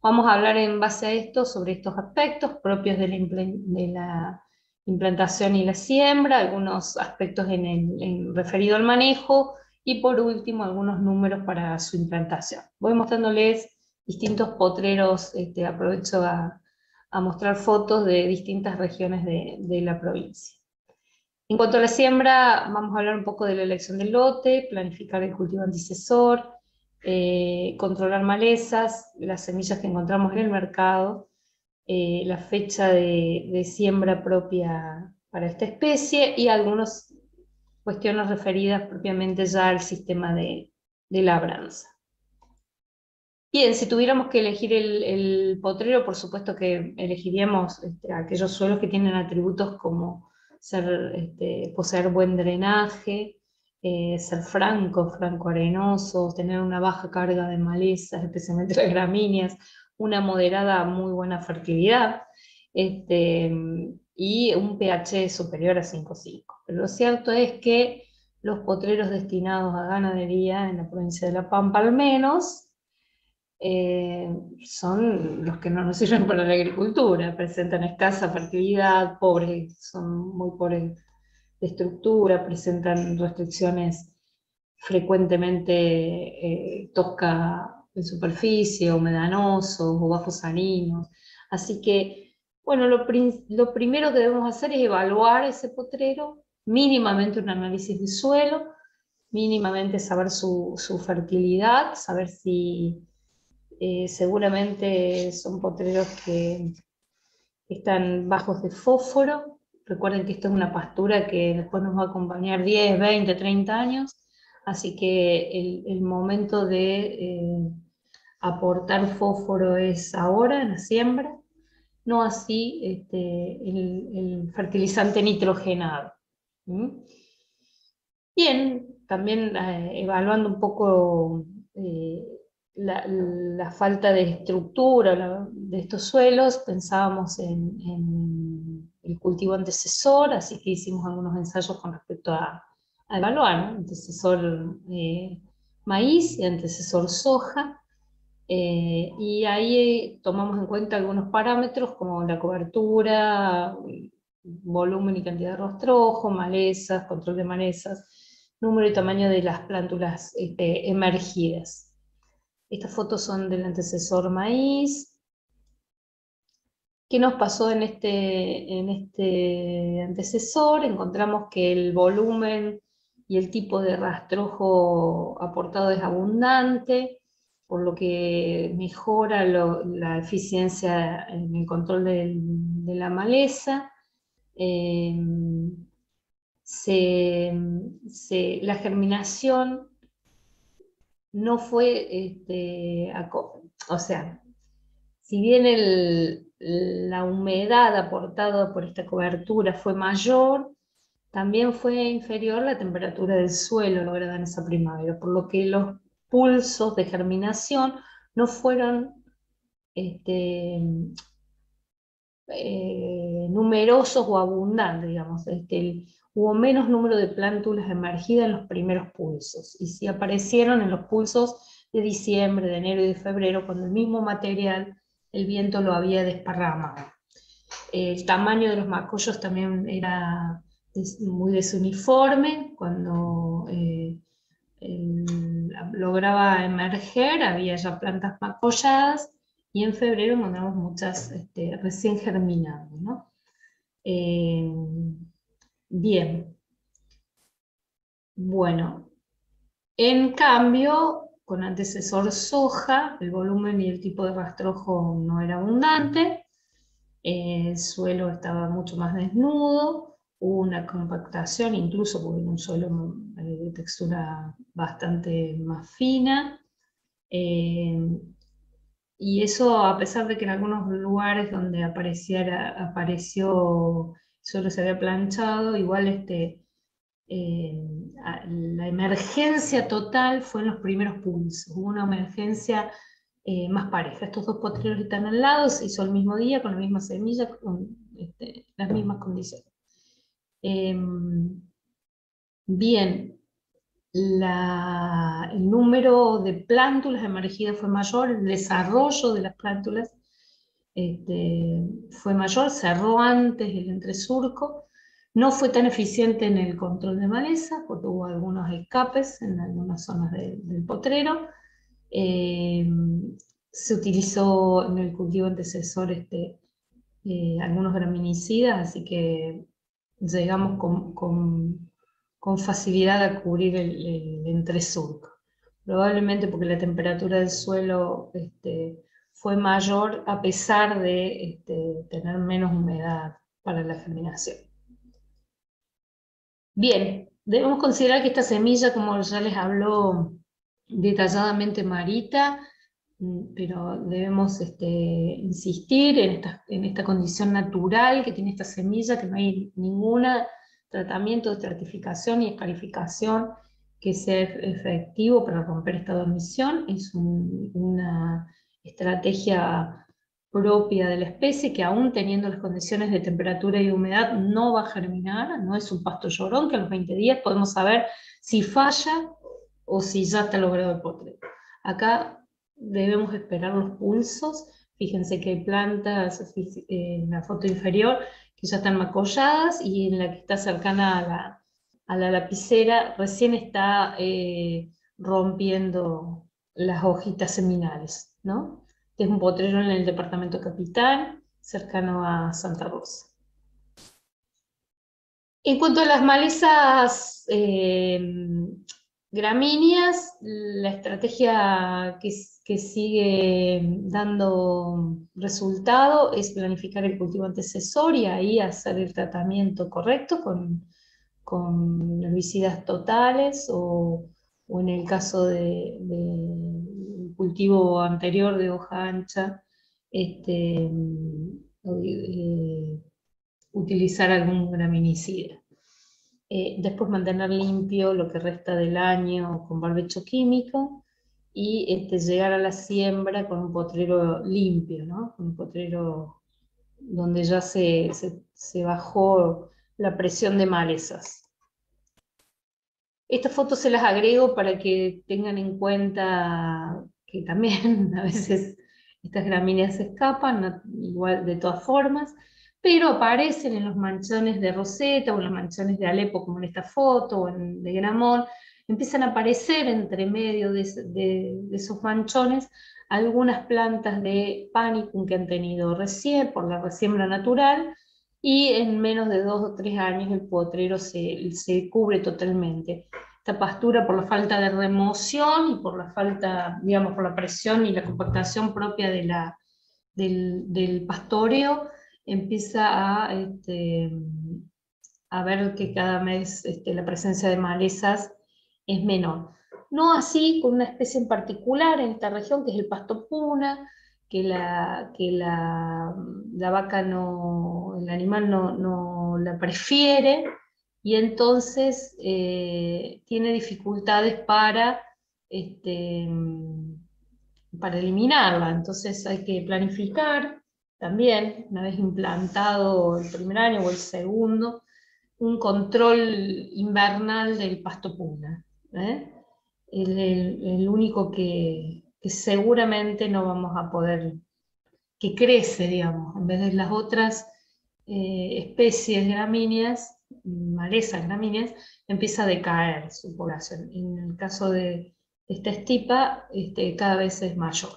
Vamos a hablar en base a esto sobre estos aspectos propios de la, implantación y la siembra, algunos aspectos en referido al manejo y por último algunos números para su implantación. Voy mostrándoles distintos potreros, este, aprovecho a, mostrar fotos de distintas regiones de la provincia. En cuanto a la siembra, vamos a hablar un poco de la elección del lote, planificar el cultivo antecesor, eh, controlar malezas, las semillas que encontramos en el mercado, eh, la fecha de, siembra propia para esta especie y algunas cuestiones referidas propiamente ya al sistema de, labranza. Bien, si tuviéramos que elegir el, potrero, por supuesto que elegiríamos este, aquellos suelos que tienen atributos como este, poseer buen drenaje, eh, ser franco, franco arenoso, tener una baja carga de malezas, especialmente las gramíneas, una moderada muy buena fertilidad este, y un pH superior a 5,5. Pero lo cierto es que los potreros destinados a ganadería en la provincia de La Pampa al menos, eh, son los que no nos *laughs* sirven para la agricultura, presentan escasa fertilidad, pobres, son muy pobres estructura, presentan restricciones frecuentemente eh, tosca en superficie, o medanosos, o bajos salinos. Así que, bueno, lo, primero que debemos hacer es evaluar ese potrero, mínimamente un análisis de suelo, mínimamente saber su, fertilidad, saber si eh, seguramente son potreros que están bajos de fósforo, Recuerden que esto es una pastura que después nos va a acompañar 10, 20, 30 años, así que el, momento de eh, aportar fósforo es ahora, en la siembra, no así este, el, fertilizante nitrogenado. Bien, también eh, evaluando un poco la, falta de estructura de estos suelos, pensábamos en el cultivo antecesor, así que hicimos algunos ensayos con respecto a, evaluar, antecesor eh, maíz y antecesor soja, eh, y ahí tomamos en cuenta algunos parámetros como la cobertura, volumen y cantidad de rostrojo, malezas, control de malezas, número y tamaño de las plántulas emergidas. Estas fotos son del antecesor maíz, ¿Qué nos pasó en este, en este antecesor? Encontramos que el volumen y el tipo de rastrojo aportado es abundante, por lo que mejora la eficiencia en el control de, la maleza. Em, la germinación no fue, este, o sea, si bien el, la humedad aportada por esta cobertura fue mayor, también fue inferior la temperatura del suelo lograda en esa primavera, por lo que los pulsos de germinación no fueron este, eh, numerosos o abundantes, digamos. Este, hubo menos número de plántulas emergidas en los primeros pulsos, y sí aparecieron en los pulsos de diciembre, de enero y de febrero, cuando el mismo material, el viento lo había desparramado. El tamaño de los macollos también era muy desuniforme, cuando eh, lograba emerger había ya plantas macolladas y en febrero encontramos muchas este, recién germinando. Eh, bien. Bueno, en cambio, con antecesor soja, el volumen y el tipo de rastrojo no era abundante, el suelo estaba mucho más desnudo, una compactación, incluso porque un suelo eh, de textura bastante más fina. Eh, y eso a pesar de que en algunos lugares donde apareció, solo se había planchado, igual este, eh, la emergencia total fue en los primeros pulsos. Hubo una emergencia más pareja. Estos dos potreros están al lado, se hizo el mismo día, con la misma semilla, con este, las mismas condiciones. Em, bien, el número de plántulas emergidas fue mayor, el desarrollo de las plántulas este, fue mayor, cerró antes el entresurco, no fue tan eficiente en el control de maleza, porque hubo algunos escapes en algunas zonas del potrero. Em, se utilizó en el cultivo antecesor este, eh, algunos graminicidas, así que llegamos con, facilidad a cubrir el, entresurco. Probablemente porque la temperatura del suelo este, fue mayor a pesar de este, tener menos humedad para la germinación. Bien, debemos considerar que esta semilla, como ya les habló detalladamente Marita, Mm, pero debemos este, insistir en esta, condición natural que tiene esta semilla, que no hay ningún tratamiento de estratificación y escarificación que sea efectivo para romper esta dormición, es una estrategia propia de la especie que aún teniendo las condiciones de temperatura y humedad no va a germinar, no es un pasto llorón que a los 20 días podemos saber si falla o si ya está logrado el potre. Acá debemos esperar los pulsos. Fíjense que hay plantas en la foto inferior que ya están macolladas y en la que está cercana a la, lapicera recién está eh, rompiendo las hojitas seminales. Es un potrero en el departamento capital, cercano a Santa Rosa. En cuanto a las malezas eh, gramíneas, la estrategia que, sigue dando resultado es planificar el cultivo antecesor y ahí hacer el tratamiento correcto con, con herbicidas totales o, en el caso de, cultivo anterior de hoja ancha, este, eh, utilizar algún graminicida. Eh, después mantener limpio lo que resta del año con barbecho químico y este, llegar a la siembra con un potrero limpio, ¿no? un potrero donde ya se, se, bajó la presión de malezas. Estas fotos se las agrego para que tengan en cuenta que también *laughs* a veces estas gramíneas se escapan, igual de todas formas, pero aparecen en los manchones de Roseta o en los manchones de Alepo, como en esta foto, o en, de Gramón, empiezan a aparecer entre medio de, esos manchones algunas plantas de panicum que han tenido recién, por la resiembra natural, y en menos de dos o tres años el potrero se, se cubre totalmente. Esta pastura por la falta de remoción y por la falta, digamos, por la presión y la compactación propia de la, del, pastoreo, empieza a, este, a ver que cada mes este, la presencia de malezas es menor. No así con una especie en particular en esta región, que es el pasto puna, que la, que la, vaca no, el animal no, la prefiere y entonces eh, tiene dificultades para, este, para eliminarla. Entonces hay que planificar también, una vez implantado el primer año o el segundo, un control invernal del pasto puna. ¿eh? El, único que, seguramente no vamos a poder, que crece, digamos, en vez de las otras eh, especies gramíneas, malezas gramíneas, empieza a decaer su población. En el caso de esta estipa, este, cada vez es mayor.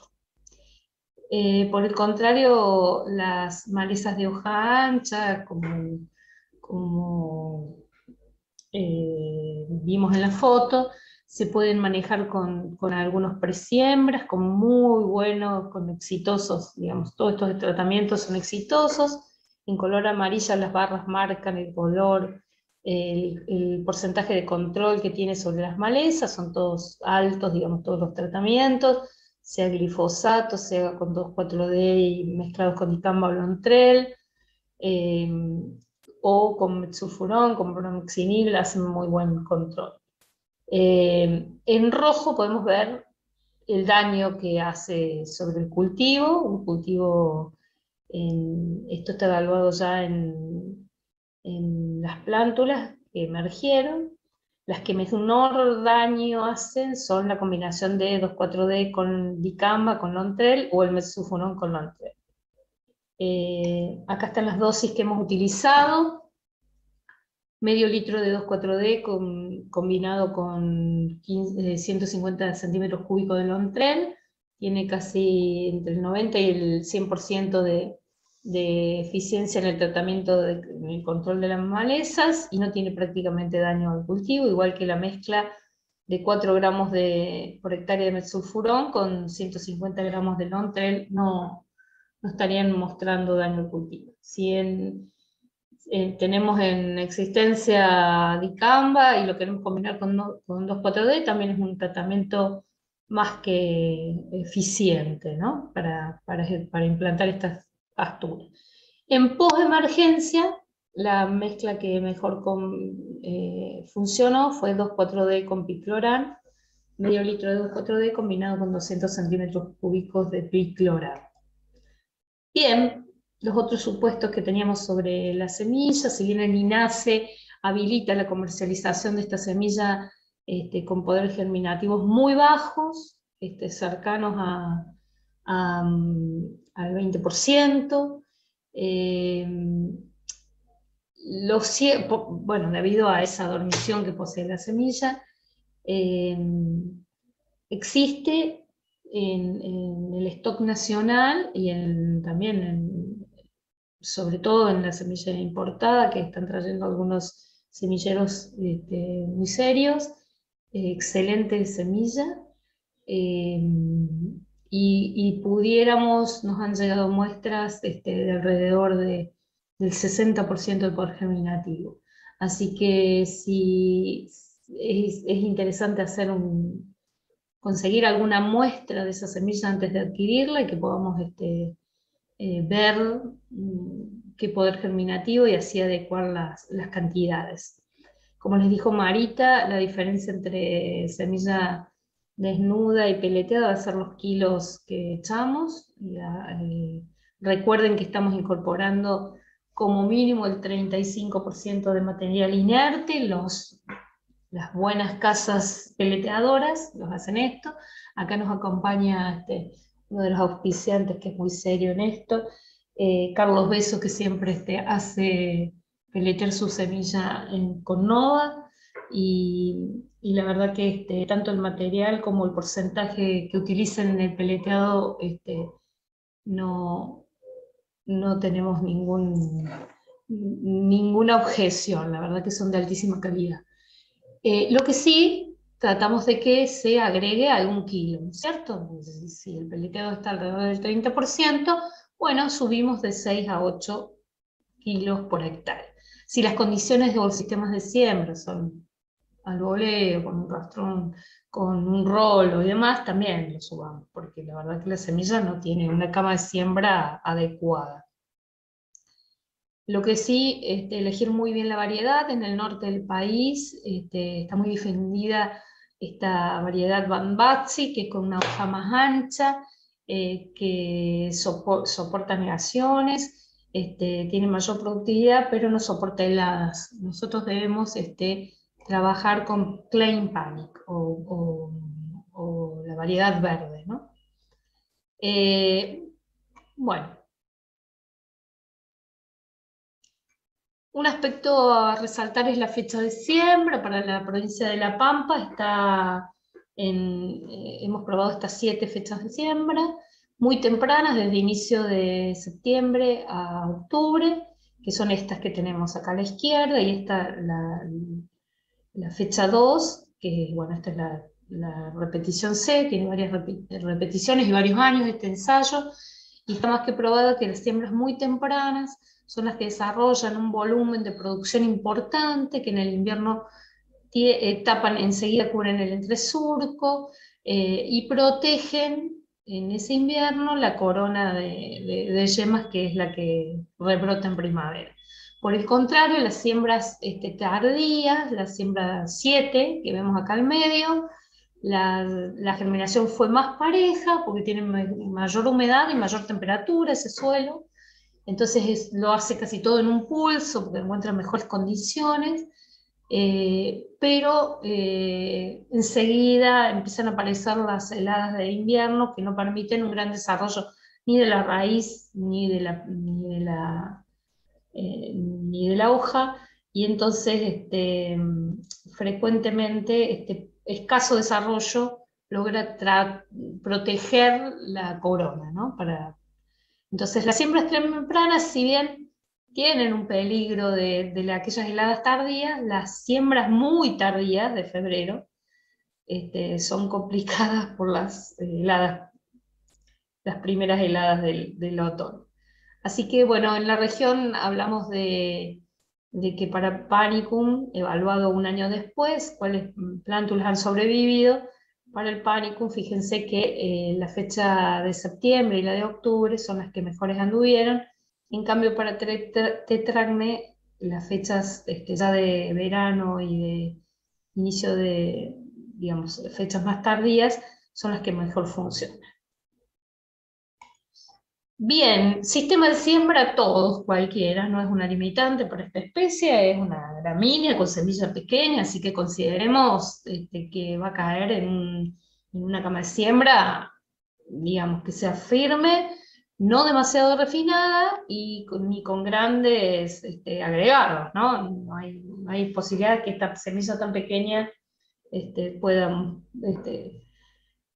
Eh, por el contrario, las malezas de hoja ancha, como, eh, vimos en la foto, se pueden manejar con, algunos presiembras, con muy buenos, con exitosos, digamos, todos estos tratamientos son exitosos. En color amarillo las barras marcan el color, el, porcentaje de control que tiene sobre las malezas, son todos altos, digamos, todos los tratamientos sea glifosato, sea con 2,4-D y mezclados con dicamba o lontrel, eh, o con metsulfurón, con bromoxinil, hacen muy buen control. Eh, en rojo podemos ver el daño que hace sobre el cultivo, un cultivo, esto está evaluado ya en, las plántulas que emergieron, las que menor daño hacen son la combinación de 2,4-D con dicamba, con Lontrel, o el mesufonón con Lontrel. Eh, acá están las dosis que hemos utilizado. Medio litro de 2,4-D combinado con 150 eh, centímetros cúbicos de Lontrel. Tiene casi entre el 90 y el 100% de, de eficiencia en el tratamiento, de, en el control de las malezas y no tiene prácticamente daño al cultivo, igual que la mezcla de 4 gramos de, por hectárea de metsulfurón con 150 gramos de Lontrel no, no estarían mostrando daño al cultivo. Si tenemos en existencia dicamba y lo queremos combinar con, con 2,4-D, también es un tratamiento más que eficiente ¿no? para, para, para implantar estas en post-emergencia, la mezcla que mejor eh, funcionó fue 2,4-D con picloran, medio litro de 2,4-D combinado con 200 centímetros cúbicos de picloran. Bien, los otros supuestos que teníamos sobre la semilla, si bien el INASE habilita la comercialización de esta semilla este, con poderes germinativos muy bajos, este, cercanos a, al 20%. Eh, bueno, debido a esa dormición que posee la semilla, eh, existe en, el stock nacional y también, sobre todo en la semilla importada, que están trayendo algunos semilleros este, muy serios, excelente semilla y, pudiéramos, nos han llegado muestras este, de alrededor de, del 60% del poder germinativo. Así que si es, interesante hacer un, conseguir alguna muestra de esa semilla antes de adquirirla y que podamos este, eh, ver mm, qué poder germinativo y así adecuar las, las cantidades. Como les dijo Marita, la diferencia entre semilla desnuda y peleteada va a ser los kilos que echamos. Eh, recuerden que estamos incorporando como mínimo el 35% de material inerte, los, las buenas casas peleteadoras los hacen esto. Acá nos acompaña este, uno de los auspiciantes que es muy serio en esto, eh, Carlos Beso, que siempre este, hace peletear su semilla con Nova. Y, y la verdad que este, tanto el material como el porcentaje que utilicen en el peleteado este, no, no tenemos ningún, ninguna objeción, la verdad que son de altísima calidad. Eh, lo que sí, tratamos de que se agregue algún kilo, ¿cierto? Si el peleteado está alrededor del 30%, bueno, subimos de 6 a 8 kilos por hectárea. Si las condiciones de los sistemas de siembra son al voleo, con un rastrón, con un rolo y demás, también lo subamos, porque la verdad que la semilla no tiene una cama de siembra adecuada. Lo que sí, este, elegir muy bien la variedad, en el norte del país este, está muy defendida esta variedad Banbatsi, que es con una hoja más ancha, eh, que soporta negaciones, este, tiene mayor productividad, pero no soporta heladas. Nosotros debemos este, trabajar con Klein Panic o, la variedad verde. ¿no? Eh, bueno, Un aspecto a resaltar es la fecha de siembra para la provincia de La Pampa. Está eh, hemos probado estas siete fechas de siembra, muy tempranas, desde inicio de septiembre a octubre, que son estas que tenemos acá a la izquierda, y esta la, fecha 2, que bueno, esta es la, la repetición C, tiene varias repeticiones y varios años este ensayo, y está más que probado que las siembras muy tempranas son las que desarrollan un volumen de producción importante, que en el invierno eh, tapan enseguida, cubren el entresurco eh, y protegen en ese invierno la corona de, yemas que es la que rebrota en primavera. Por el contrario, las siembras este, tardías, la siembra 7 que vemos acá al medio, la, germinación fue más pareja porque tiene mayor humedad y mayor temperatura ese suelo, entonces lo hace casi todo en un pulso porque encuentra mejores condiciones, eh, pero eh, enseguida empiezan a aparecer las heladas de invierno que no permiten un gran desarrollo ni de la raíz ni de la, ni de la, eh, ni de la hoja, y entonces este, frecuentemente este escaso desarrollo logra proteger la corona, ¿no? Para, entonces las siembras tempranas, si bien tienen un peligro de, aquellas heladas tardías, las siembras muy tardías de febrero este, son complicadas por las heladas, las primeras heladas del, otoño. Así que bueno, en la región hablamos de, que para Panicum, evaluado un año después, cuáles plántulas han sobrevivido, para el pánico, fíjense que eh, la fecha de septiembre y la de octubre son las que mejores anduvieron. En cambio, para Tetragne, las fechas este, ya de verano y de inicio de, digamos, fechas más tardías son las que mejor funcionan. Bien, sistema de siembra todos, cualquiera, no es una limitante para esta especie, es una gramínea con semilla pequeña, así que consideremos este, que va a caer en, una cama de siembra, digamos, que sea firme, no demasiado refinada y ni con grandes este, agregados, ¿no? No hay, hay, posibilidad que esta semilla tan pequeña este, pueda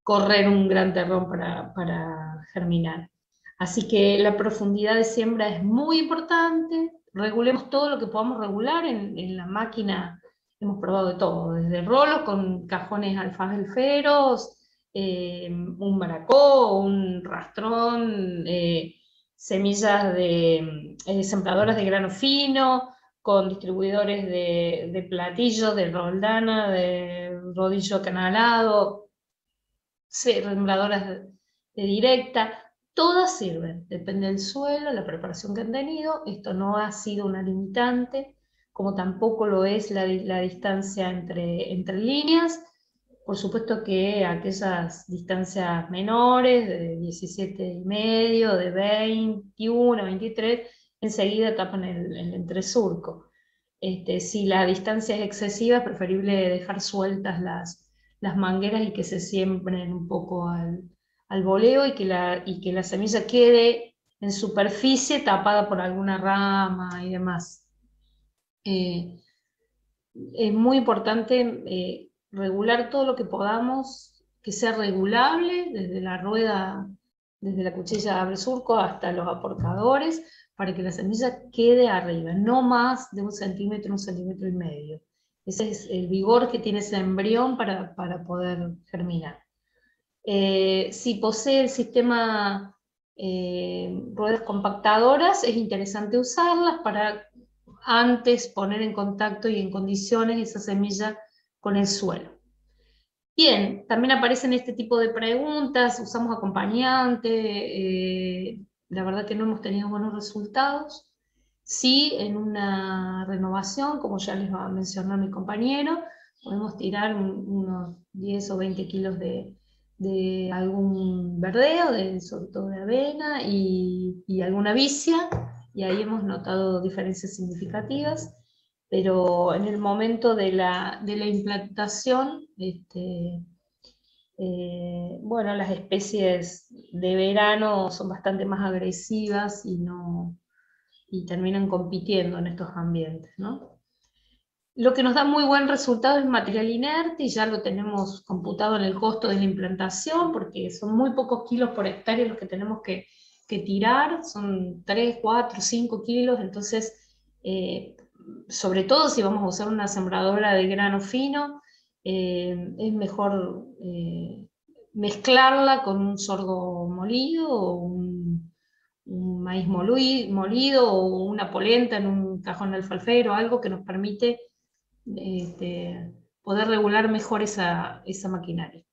correr un gran terrón para, germinar. Así que la profundidad de siembra es muy importante, regulemos todo lo que podamos regular en, la máquina, hemos probado de todo, desde rolos con cajones alfagelferos, eh, un maracó, un rastrón, eh, semillas de eh, sembradoras de grano fino, con distribuidores de, platillos, de roldana, de rodillo canalado, sembradoras de directa, Todas sirven, depende del suelo, la preparación que han tenido. Esto no ha sido una limitante, como tampoco lo es la, distancia entre, entre líneas. Por supuesto que aquellas distancias menores, de 17 y medio, de 21, 23, enseguida tapan el, entresurco. Este, si la distancia es excesiva, es preferible dejar sueltas las, las mangueras y que se siembren un poco al, al voleo y que, la, y que la semilla quede en superficie tapada por alguna rama y demás. Eh, es muy importante eh, regular todo lo que podamos, que sea regulable, desde la rueda, desde la cuchilla de abre surco hasta los aportadores, para que la semilla quede arriba, no más de un centímetro, un centímetro y medio. Ese es el vigor que tiene ese embrión para, para poder germinar. Eh, si posee el sistema eh, ruedas compactadoras, es interesante usarlas para antes poner en contacto y en condiciones esa semilla con el suelo. Bien, también aparecen este tipo de preguntas, usamos acompañante, eh, la verdad que no hemos tenido buenos resultados. Sí, en una renovación, como ya les va a mencionar mi compañero, podemos tirar unos 10 o 20 kilos de, algún verdeo, de, sobre todo de avena y, y alguna vicia, y ahí hemos notado diferencias significativas pero en el momento de la, de la implantación, este, eh, bueno, las especies de verano son bastante más agresivas y, no, y terminan compitiendo en estos ambientes. ¿no? Lo que nos da muy buen resultado es material inerte y ya lo tenemos computado en el costo de la implantación porque son muy pocos kilos por hectárea los que tenemos que, que tirar, son 3, 4, 5 kilos, entonces eh, sobre todo si vamos a usar una sembradora de grano fino, eh, es mejor eh, mezclarla con un sorgo molido o un, maíz molido o una polenta en un cajón de alfalfero, algo que nos permite este, poder regular mejor esa, maquinaria.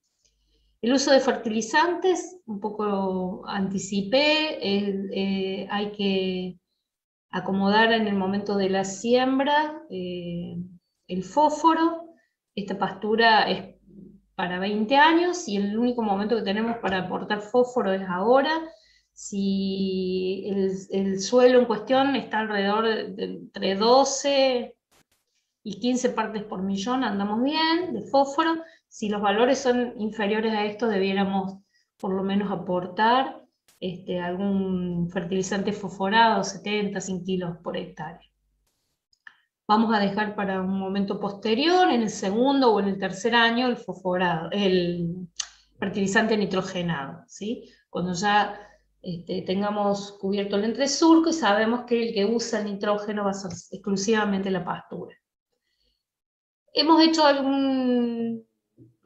El uso de fertilizantes, un poco anticipé, eh, hay que acomodar en el momento de la siembra eh, el fósforo. Esta pastura es para 20 años y el único momento que tenemos para aportar fósforo es ahora. Si el, suelo en cuestión está alrededor de, entre 12 y 15 partes por millón, andamos bien de fósforo. Si los valores son inferiores a esto, debiéramos por lo menos aportar este, algún fertilizante fosforado, 70, 100 kilos por hectárea. Vamos a dejar para un momento posterior, en el segundo o en el tercer año, el fosforado, el fertilizante nitrogenado, ¿sí? Cuando ya este, tengamos cubierto el entresurco y sabemos que el que usa el nitrógeno va a ser exclusivamente la pastura. Hemos hecho algún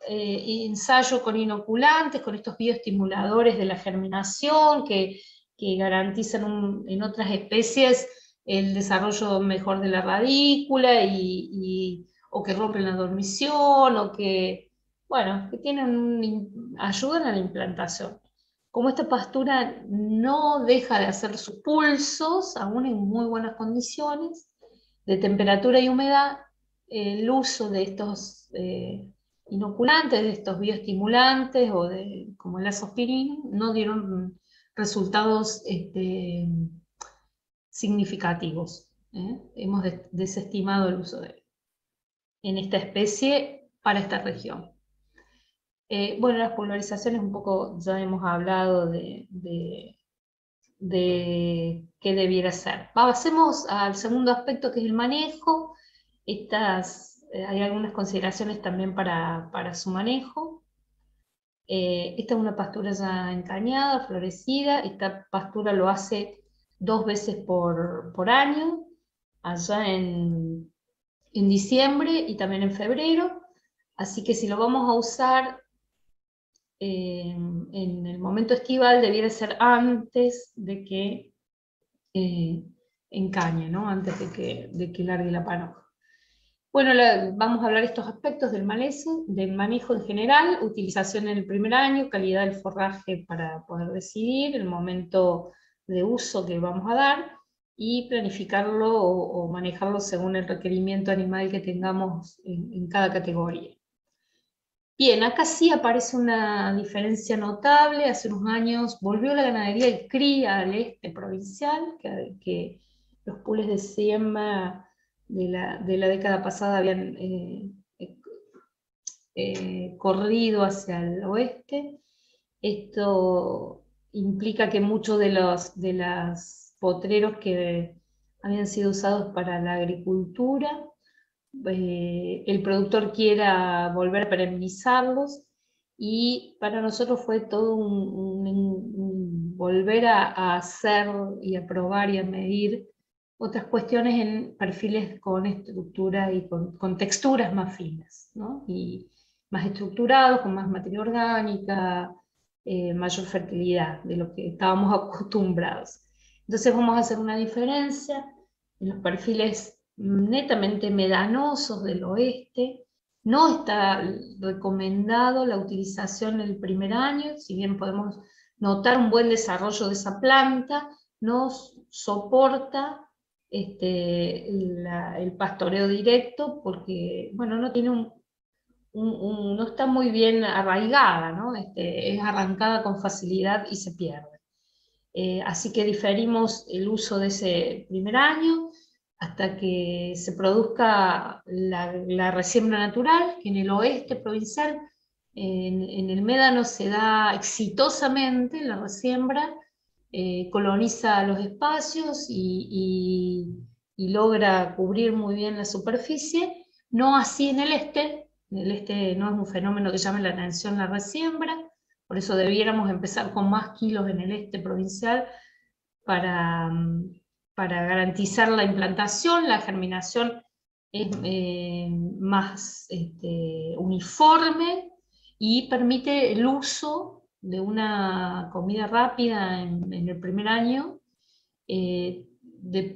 eh, ensayo con inoculantes, con estos bioestimuladores de la germinación que, garantizan en otras especies el desarrollo mejor de la radícula y, o que rompen la dormición o que, bueno, que tienen ayudan a la implantación. Como esta pastura no deja de hacer sus pulsos, aún en muy buenas condiciones de temperatura y humedad, el uso de estos eh, inoculantes, de estos bioestimulantes o de, como el azospirina, no dieron resultados este, significativos. ¿eh? Hemos desestimado el uso de en esta especie para esta región. Eh, bueno, las polarizaciones un poco ya hemos hablado de, de, qué debiera ser. Pasemos al segundo aspecto que es el manejo. Estas hay algunas consideraciones también para, su manejo. Eh, esta es una pastura ya encañada, florecida. Esta pastura lo hace dos veces por, año, allá en, diciembre y también en febrero. Así que si lo vamos a usar eh, en el momento estival, debiera ser antes de que encañe, ¿no? antes de que, de que largue la panoja. Bueno, vamos a hablar de estos aspectos del del manejo en general, utilización en el primer año, calidad del forraje para poder decidir, el momento de uso que vamos a dar y planificarlo o, manejarlo según el requerimiento animal que tengamos en, cada categoría. Bien, acá sí aparece una diferencia notable. Hace unos años volvió la ganadería del cría al este provincial, que, que los pules de siembra de la, década pasada habían eh, eh, eh, corrido hacia el oeste. Esto implica que muchos de los de las potreros que habían sido usados para la agricultura, el productor quiera volver a perennizarlos y para nosotros fue todo un, volver a, a, hacer y a probar y a medir otras cuestiones en perfiles con estructura y con, texturas más finas, ¿no? y más estructurados, con más materia orgánica, eh, mayor fertilidad de lo que estábamos *laughs* acostumbrados. Entonces vamos a hacer una diferencia en los perfiles netamente medanosos del oeste, No está recomendado la utilización el primer año, si bien podemos notar un buen desarrollo de esa planta, no soporta este, el pastoreo directo porque, bueno, no tiene no está muy bien arraigada, ¿no? Este, es arrancada con facilidad y se pierde. Eh, así que diferimos el uso de ese primer año hasta que se produzca la, resiembra natural, que en el oeste provincial, en, el Médano se da exitosamente la resiembra, eh, coloniza los espacios y, logra cubrir muy bien la superficie, no así en el este, en el este no es un fenómeno que llame la atención la resiembra, por eso debiéramos empezar con más kilos en el este provincial para, para garantizar la implantación, la germinación es eh, más este, uniforme y permite el uso de una comida rápida en, el primer año, eh, de,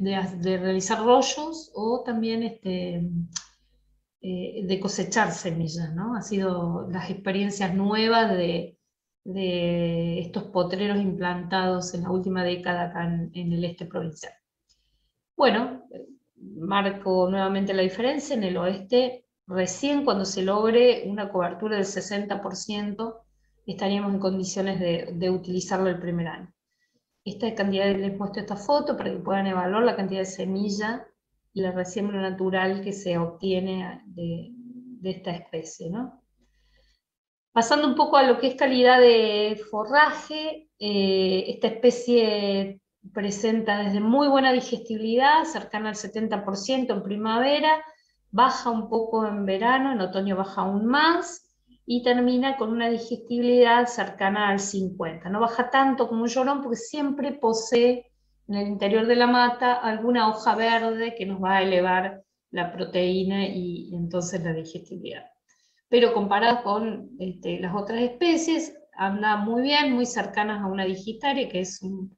realizar rollos o también este, eh, de cosechar semillas, ¿no? Ha sido las experiencias nuevas de, estos potreros implantados en la última década acá en el este provincial. Bueno, marco nuevamente la diferencia, en el oeste recién cuando se logre una cobertura del 60% estaríamos en condiciones de, utilizarlo el primer año. Esta cantidad, les he puesto esta foto para que puedan evaluar la cantidad de semilla y la resiembra natural que se obtiene de, esta especie. Pasando un poco a lo que es calidad de forraje, eh, esta especie presenta desde muy buena digestibilidad, cercana al 70% en primavera, baja un poco en verano, en otoño baja aún más, y termina con una digestibilidad cercana al 50%. No baja tanto como un llorón porque siempre posee en el interior de la mata alguna hoja verde que nos va a elevar la proteína y, entonces la digestibilidad. Pero comparado con este, las otras especies, anda muy bien, muy cercanas a una digitaria, que es un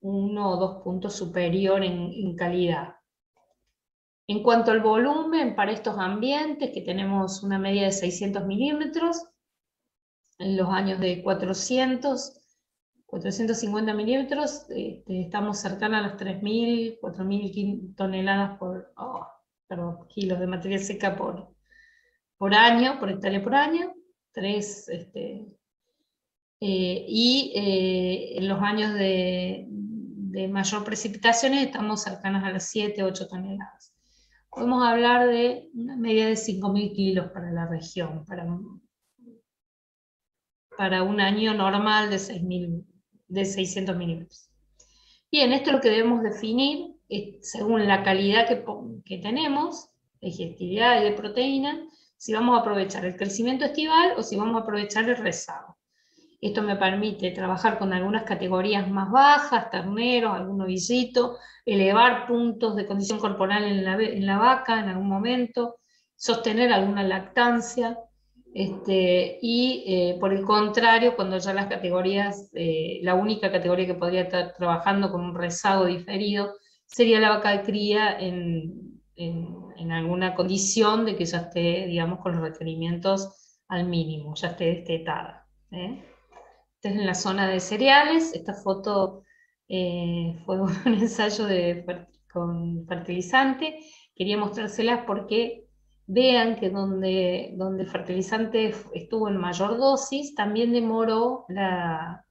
uno o dos puntos superior en, calidad. En cuanto al volumen, para estos ambientes, que tenemos una media de 600 milímetros, en los años de 400, 450 milímetros, este, estamos cercanos a las 3.000, 4.000 toneladas por, oh, perdón, kilos de materia seca por, por año, por hectárea por año, este, eh, y eh, en los años de, de mayor precipitaciones estamos cercanos a las 7, 8 toneladas. Podemos hablar de una media de 5.000 kilos para la región, para, un año normal de, 6.000, de 600 milímetros. Bien, esto es lo que debemos definir según la calidad que, que tenemos, de digestividad y de proteína, si vamos a aprovechar el crecimiento estival o si vamos a aprovechar el rezago. Esto me permite trabajar con algunas categorías más bajas, terneros, algún novillito, elevar puntos de condición corporal en la, vaca en algún momento, sostener alguna lactancia, este, y eh, por el contrario, cuando ya las categorías, eh, la única categoría que podría estar trabajando con un rezago diferido sería la vaca de cría en, en, alguna condición de que ya esté, digamos, con los requerimientos al mínimo, ya esté destetada. ¿eh? Esta es en la zona de cereales. Esta foto eh, fue un *laughs* ensayo de, con fertilizante. Quería mostrárselas porque vean que donde, donde el fertilizante estuvo en mayor dosis, también demoró la,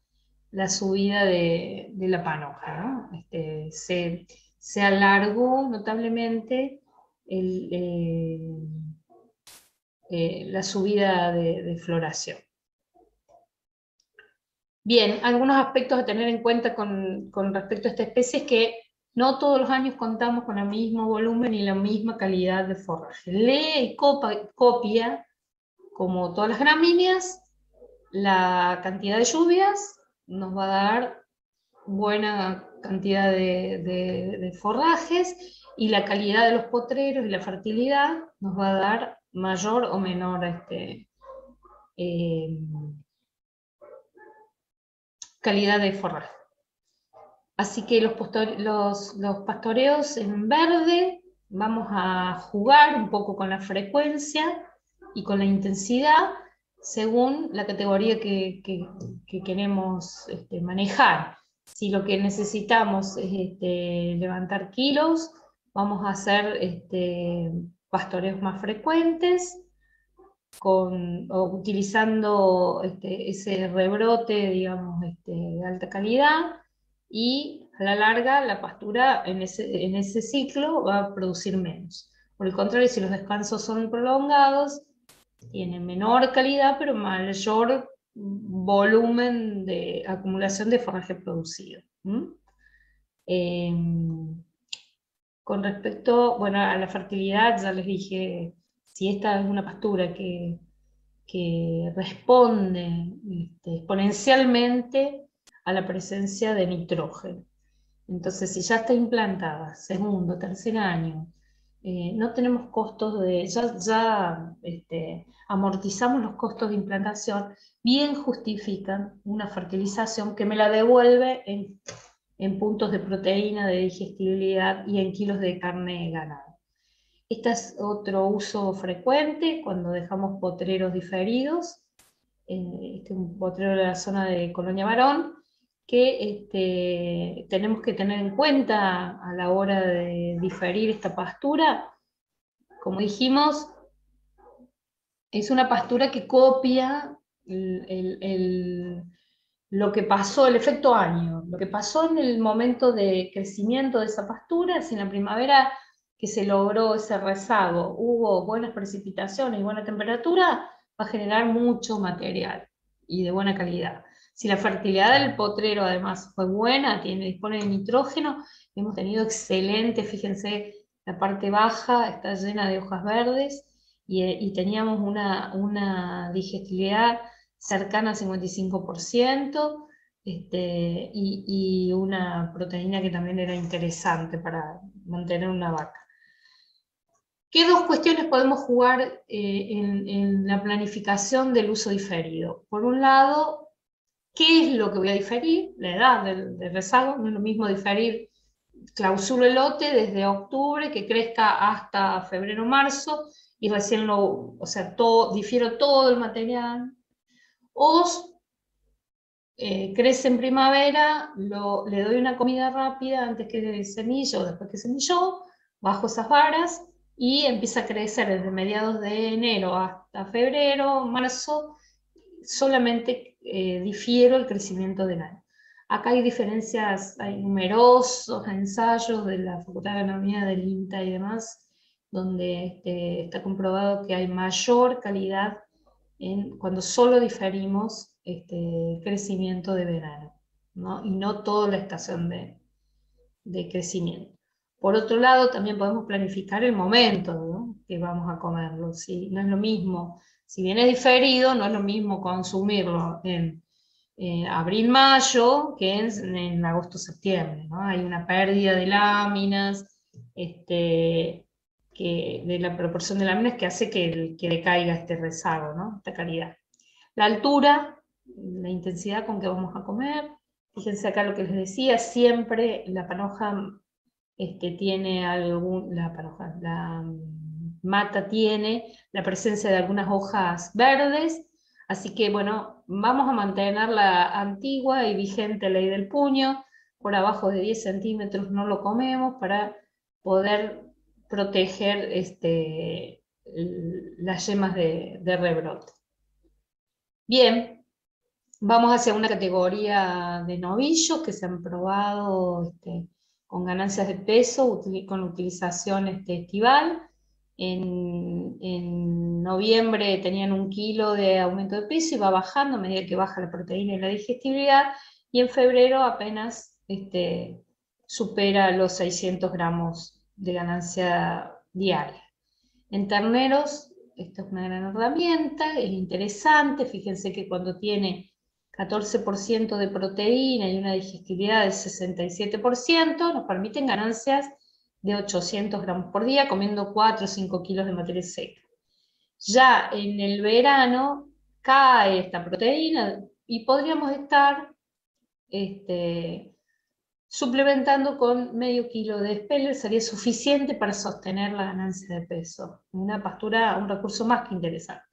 subida de, la panoja. Este, se, alargó notablemente eh, eh, la subida de floración. Bien, algunos aspectos a tener en cuenta con, respecto a esta especie es que no todos los años contamos con el mismo volumen y la misma calidad de forraje. Lee y copia, como todas las gramíneas, la cantidad de lluvias nos va a dar buena cantidad de, forrajes y la calidad de los potreros y la fertilidad nos va a dar mayor o menor este, eh, calidad de forraje. Así que los, pastoreos en verde, vamos a jugar un poco con la frecuencia y con la intensidad según la categoría que, queremos este, manejar. Si lo que necesitamos es este, levantar kilos, vamos a hacer este, pastoreos más frecuentes, utilizando este, ese rebrote, digamos, este, de alta calidad, y a la larga la pastura en ese, en ese ciclo va a producir menos. Por el contrario, si los descansos son prolongados, tiene menor calidad, pero mayor volumen de acumulación de forraje producido. Em, con respecto bueno, a la fertilidad, ya les dije, si esta es una pastura que, que responde este, exponencialmente a la presencia de nitrógeno. Entonces, si ya está implantada, segundo, tercer año, eh, no tenemos costos de, ya, este, amortizamos los costos de implantación, bien justifican una fertilización que me la devuelve en, en puntos de proteína, de digestibilidad y en kilos de carne de ganado. Este es otro uso frecuente cuando dejamos potreros diferidos, este un potrero de la zona de Colonia Barón, que este, tenemos que tener en cuenta a la hora de diferir esta pastura. Como dijimos, es una pastura que copia lo que pasó, el efecto año, lo que pasó en el momento de crecimiento de esa pastura, si en la primavera que se logró ese rezago, hubo buenas precipitaciones y buena temperatura, va a generar mucho material y de buena calidad. Si la fertilidad del potrero además fue buena, tiene, dispone de nitrógeno, hemos tenido excelente, fíjense, la parte baja está llena de hojas verdes y, teníamos una, una, digestibilidad cercana al 55% este, y una proteína que también era interesante para mantener una vaca. ¿Qué dos cuestiones podemos jugar eh, en, la planificación del uso diferido? Por un lado, ¿Qué es lo que voy a diferir? La edad del, rezago, no es lo mismo diferir clausulo el lote desde octubre, que crezca hasta febrero marzo, y recién lo, o sea, todo, difiero todo el material, o eh, crece en primavera, lo, le doy una comida rápida antes que semilla o después que semilló, bajo esas varas, y empieza a crecer desde mediados de enero hasta febrero, marzo, solamente eh, difiero el crecimiento del año. Acá hay diferencias, hay numerosos ensayos de la Facultad de Agronomía del INTA y demás, donde este, está comprobado que hay mayor calidad en, cuando solo diferimos este, crecimiento de verano, ¿no? y no toda la estación de, de, crecimiento. Por otro lado, también podemos planificar el momento que vamos a comerlo. ¿sí? No es lo mismo si bien es diferido, no es lo mismo consumirlo en abril-mayo que en, agosto-septiembre. Hay una pérdida de láminas, este, de la proporción de láminas que hace que, que decaiga este rezago, esta calidad. La altura, la intensidad con que vamos a comer. Fíjense acá lo que les decía, siempre la panoja este, tiene algún, la la mata tiene la presencia de algunas hojas verdes, así que bueno, vamos a mantener la antigua y vigente ley del puño, por abajo de 10 centímetros no lo comemos para poder proteger este, las yemas de, rebrote. Bien, vamos hacia una categoría de novillos que se han probado este, con ganancias de peso con utilización este, estival. En, noviembre tenían un kilo de aumento de peso y va bajando a medida que baja la proteína y la digestibilidad, y en febrero apenas este, supera los 600 gramos de ganancia diaria. En terneros, esta es una gran herramienta, es interesante, fíjense que cuando tiene 14% de proteína y una digestibilidad del 67%, nos permiten ganancias de 800 gramos por día, comiendo 4 o 5 kilos de materia seca. Ya en el verano cae esta proteína y podríamos estar este, suplementando con medio kilo de speller sería suficiente para sostener la ganancia de peso. Una pastura, un recurso más que interesante.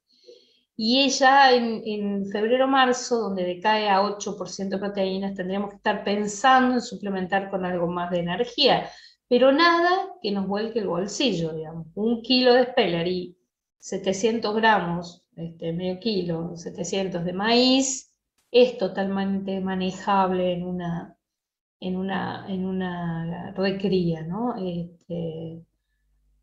Y ella en, en febrero-marzo, donde decae a 8% de proteínas, tendríamos que estar pensando en suplementar con algo más de energía, pero nada que nos vuelque el bolsillo, digamos. Un kilo de speller y 700 gramos, este, medio kilo, 700 de maíz, es totalmente manejable en una en una, en una recría, ¿no? Este,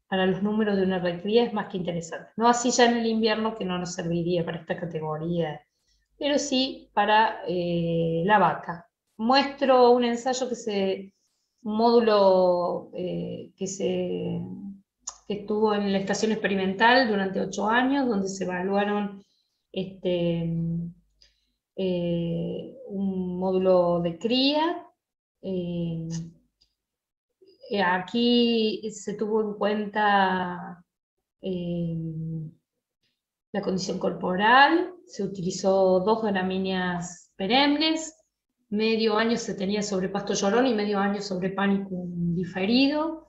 para los números de una recría es más que interesante. No así ya en el invierno, que no nos serviría para esta categoría, pero sí para eh, la vaca. Muestro un ensayo que se, un módulo eh, que se que estuvo en la estación experimental durante ocho años, donde se evaluaron este, eh, un módulo de cría eh, aquí se tuvo en cuenta eh, la condición corporal, se utilizó dos gramíneas perennes, medio año se tenía sobre pasto llorón y medio año sobre pánico diferido,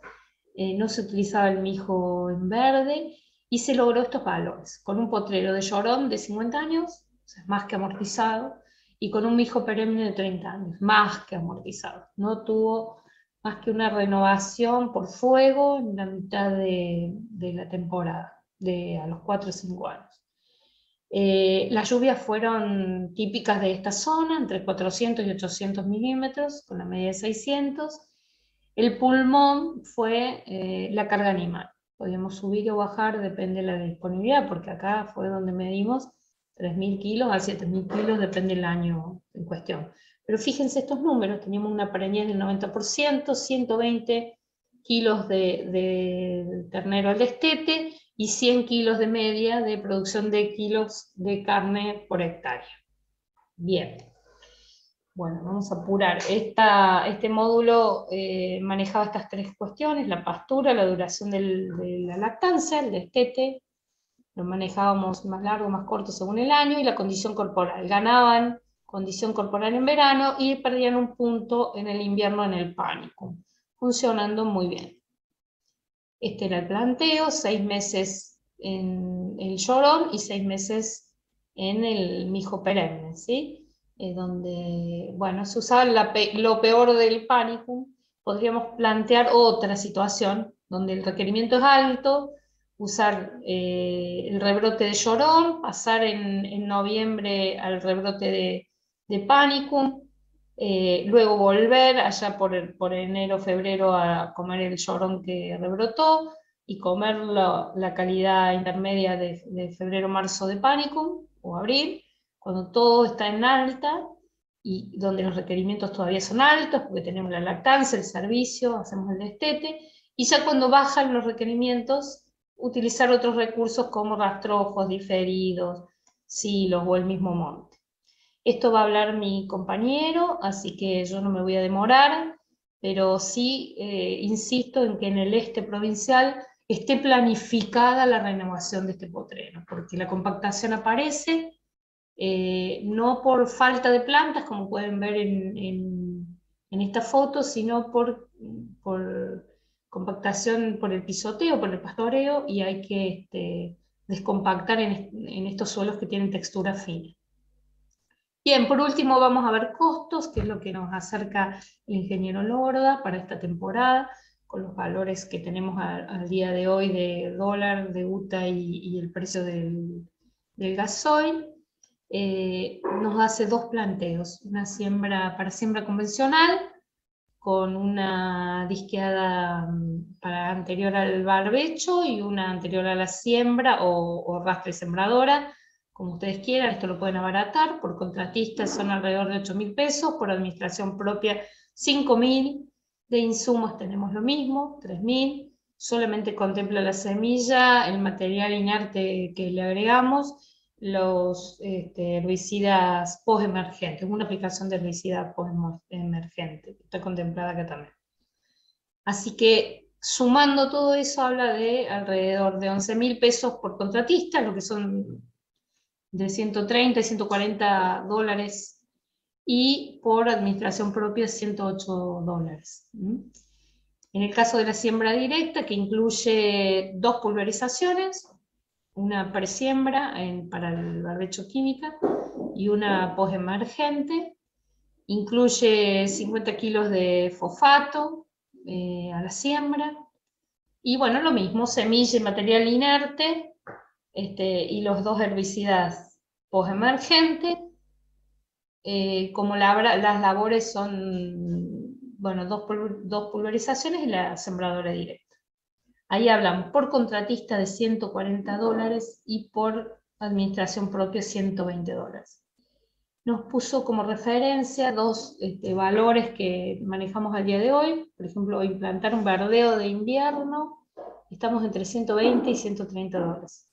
no se utilizaba el mijo en verde y se logró estos valores, con un potrero de llorón de 50 años, más que amortizado, y con un mijo perenne de 30 años, más que amortizado. No tuvo más que una renovación por fuego en la mitad de, la temporada, a los 4 o 5 años. Eh, las lluvias fueron típicas de esta zona, entre 400 y 800 milímetros, con la media de 600. El pulmón fue eh, la carga animal. Podíamos subir o bajar, depende de la disponibilidad, porque acá fue donde medimos 3.000 kilos a 7.000 kilos, depende del año en cuestión. Pero fíjense estos números, teníamos una preñez del 90%, 120 kilos de, ternero al destete y 100 kilos de media de producción de kilos de carne por hectárea. Bien. Bueno, vamos a apurar. Esta, este módulo eh, manejaba estas tres cuestiones, la pastura, la duración de la lactancia, el destete, lo manejábamos más largo, más corto según el año, y la condición corporal. Ganaban condición corporal en verano y perdían un punto en el invierno en el pánico, funcionando muy bien. Este era el planteo, seis meses en el llorón y seis meses en el mijo perenne, ¿sí? Donde, bueno, se usaba lo peor del pánico, podríamos plantear otra situación donde el requerimiento es alto, usar eh, el rebrote de llorón, pasar en, noviembre al rebrote de, de pánico, eh, luego volver allá por, por enero, febrero a comer el llorón que rebrotó y comer la, calidad intermedia de, de, febrero, marzo de pánico o abril, cuando todo está en alta y donde los requerimientos todavía son altos, porque tenemos la lactancia, el servicio, hacemos el destete, y ya cuando bajan los requerimientos, utilizar otros recursos como rastrojos diferidos, silos o el mismo monte. Esto va a hablar mi compañero, así que yo no me voy a demorar, pero sí eh, insisto en que en el este provincial esté planificada la renovación de este potrero, porque la compactación aparece eh, no por falta de plantas, como pueden ver en, esta foto, sino por, compactación por el pisoteo, por el pastoreo, y hay que este, descompactar en, estos suelos que tienen textura fina. Bien, por último vamos a ver costos, que es lo que nos acerca el ingeniero Lorda para esta temporada, con los valores que tenemos al día de hoy de dólar, de UTA y, el precio del, gasoil. Eh, nos hace dos planteos, una siembra para siembra convencional, con una disqueada mm, para anterior al barbecho y una anterior a la siembra o, o rastre sembradora, como ustedes quieran, esto lo pueden abaratar, por contratistas son alrededor de 8 mil pesos, por administración propia 5 mil, de insumos tenemos lo mismo, 3 mil, solamente contempla la semilla, el material inerte que le agregamos los este, herbicidas post-emergentes, una aplicación de herbicida post-emergente, está contemplada acá también. Así que sumando todo eso habla de alrededor de 11 mil pesos por contratista, lo que son de 130 y 140 dólares y por administración propia 108 dólares. En el caso de la siembra directa, que incluye dos pulverizaciones, una presiembra para el barbecho química y una posemergente, incluye 50 kilos de fosfato eh, a la siembra, y bueno, lo mismo, semilla y material inerte, este, y los dos herbicidas posemergente, eh, como las labores son, bueno, dos, dos pulverizaciones y la sembradora directa. Ahí hablan por contratista de 140 dólares y por administración propia 120 dólares. Nos puso como referencia dos este, valores que manejamos al día de hoy. Por ejemplo, implantar un verdeo de invierno, estamos entre 120 y 130 dólares.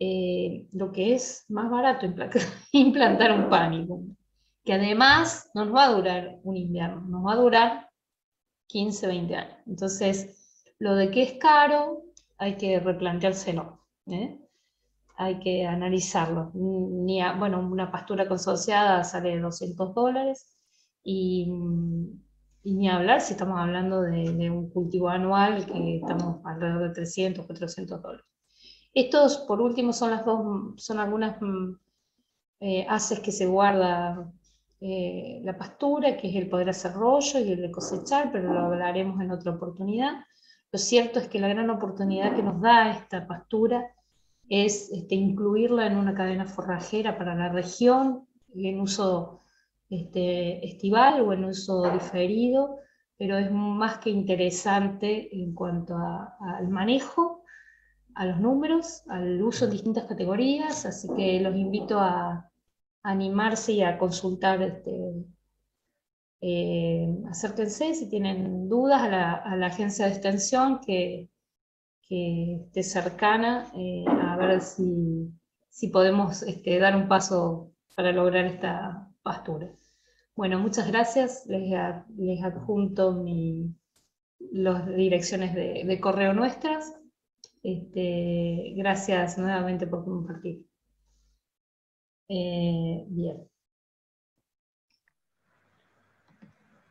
Eh, lo que es más barato *laughs* implantar un pánico que además no nos va a durar un invierno, nos va a durar 15, 20 años. Entonces, lo de que es caro, hay que replanteárselo, ¿eh? hay que analizarlo. Ni bueno, una pastura consociada sale 200 dólares y, ni hablar si estamos hablando de, un cultivo anual que estamos alrededor de 300, 400 dólares. Estos, por último, son, las dos, son algunas mm, eh, haces que se guarda eh, la pastura, que es el poder hacer rollo y el de cosechar, pero lo hablaremos en otra oportunidad. Lo cierto es que la gran oportunidad que nos da esta pastura es este, incluirla en una cadena forrajera para la región, en uso este, estival o en uso diferido, pero es más que interesante en cuanto al manejo, a los números, al uso en distintas categorías, así que los invito a, animarse y a consultar, este, eh, acérquense si tienen dudas a la, agencia de extensión que, esté cercana, eh, a ver si, podemos este, dar un paso para lograr esta pastura. Bueno, muchas gracias. Les, adjunto las direcciones de, correo nuestras. Este, gracias nuevamente por compartir. Eh, bien.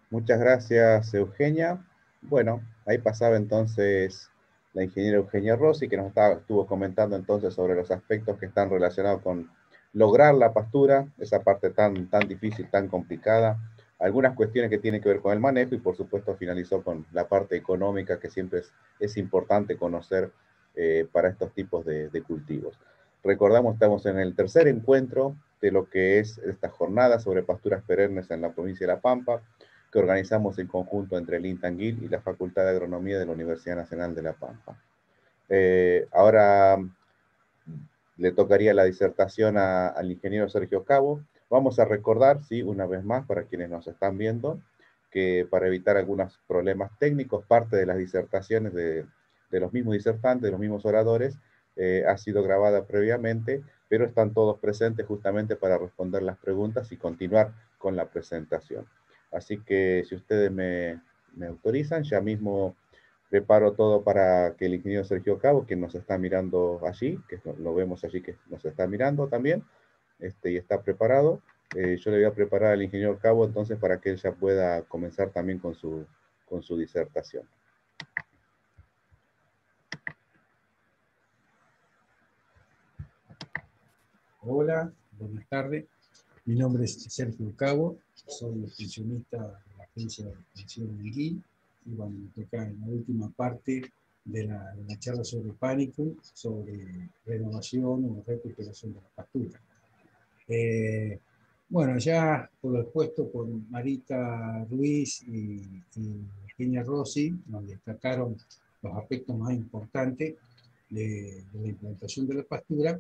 Muchas gracias, Eugenia. Bueno, ahí pasaba entonces la ingeniera Eugenia Rossi, que nos estaba, estuvo comentando entonces sobre los aspectos que están relacionados con lograr la pastura, esa parte tan, tan difícil, tan complicada, algunas cuestiones que tienen que ver con el manejo y por supuesto finalizó con la parte económica que siempre es, importante conocer eh, para estos tipos de cultivos. Recordamos, estamos en el tercer encuentro de lo que es esta jornada sobre pasturas perennes en la provincia de La Pampa, que organizamos en conjunto entre el Intanguil y la Facultad de Agronomía de la Universidad Nacional de La Pampa. Eh, ahora le tocaría la disertación al ingeniero Sergio Cabo. Vamos a recordar, sí, una vez más, para quienes nos están viendo, que para evitar algunos problemas técnicos, parte de las disertaciones de, de los mismos disertantes, de los mismos oradores, eh, ha sido grabada previamente, pero están todos presentes justamente para responder las preguntas y continuar con la presentación. Así que si ustedes me, autorizan, ya mismo preparo todo para que el ingeniero Sergio Cabo, que nos está mirando allí, que lo vemos allí que nos está mirando también, este, y está preparado, eh, yo le voy a preparar al ingeniero Cabo entonces para que él ya pueda comenzar también con su, con su disertación. Hola, buenas tardes. Mi nombre es Sergio Cabo, soy extensionista de la agencia de extensión de GUI y bueno, me toca en la última parte de la, charla sobre pánico, sobre renovación o recuperación de la pastura. Eh, bueno, ya por expuesto con Marita Ruiz y, y Rossi, nos destacaron los aspectos más importantes de, de la implantación de la pastura,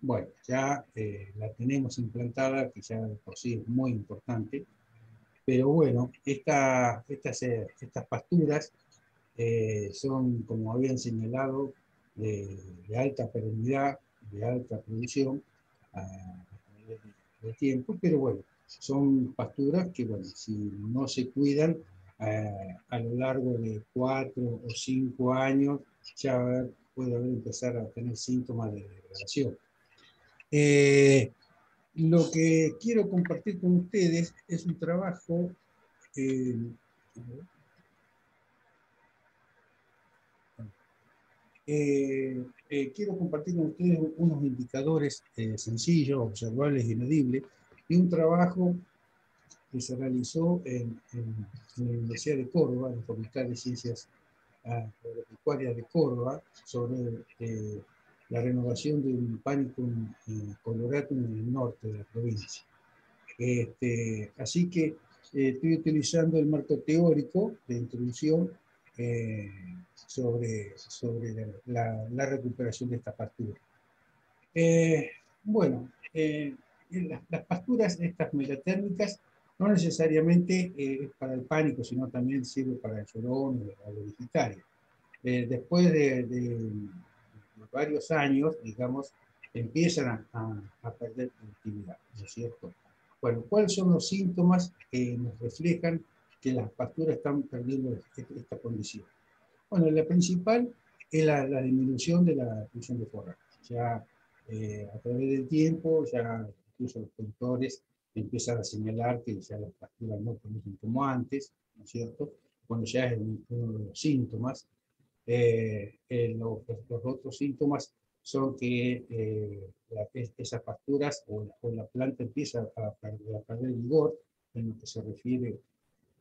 bueno, ya eh, la tenemos implantada, que ya por sí es muy importante, pero bueno, estas, estas pasturas eh, son, como habían señalado, de, alta perennidad, de alta producción a, nivel de, tiempo, pero bueno, son pasturas que, bueno, si no se cuidan, eh, a lo largo de cuatro o cinco años ya puede haber empezar a tener síntomas de degradación. Eh, lo que quiero compartir con ustedes es un trabajo eh, eh, eh, quiero compartir con ustedes unos indicadores sencillos, observables y medibles, y un trabajo que se realizó en, la Universidad de Córdoba, en la Facultad de Ciencias Agropecuarias de Córdoba, sobre la renovación de un en Colorado en el norte de la provincia. Este, así que eh, estoy utilizando el marco teórico de introducción eh, sobre, sobre la, la, recuperación de esta pastura. Eh, bueno, las, las, pasturas, estas megatérmicas, no necesariamente es para el pánico, sino también sirve para el llorón o la vegetarios. después de, de, varios años, digamos, empiezan a, a perder productividad, ¿no es cierto? Bueno, ¿cuáles son los síntomas que nos reflejan que las pasturas están perdiendo esta condición? Bueno, la principal es la, disminución de la producción de forraje. Ya eh, a través del tiempo, ya incluso los productores empiezan a señalar que ya las pasturas no producen como antes, ¿no es cierto? Bueno, ya es uno de los síntomas. Eh, eh, los, los, otros síntomas son que eh, esas pasturas o, la planta empieza a, perder vigor en lo que se refiere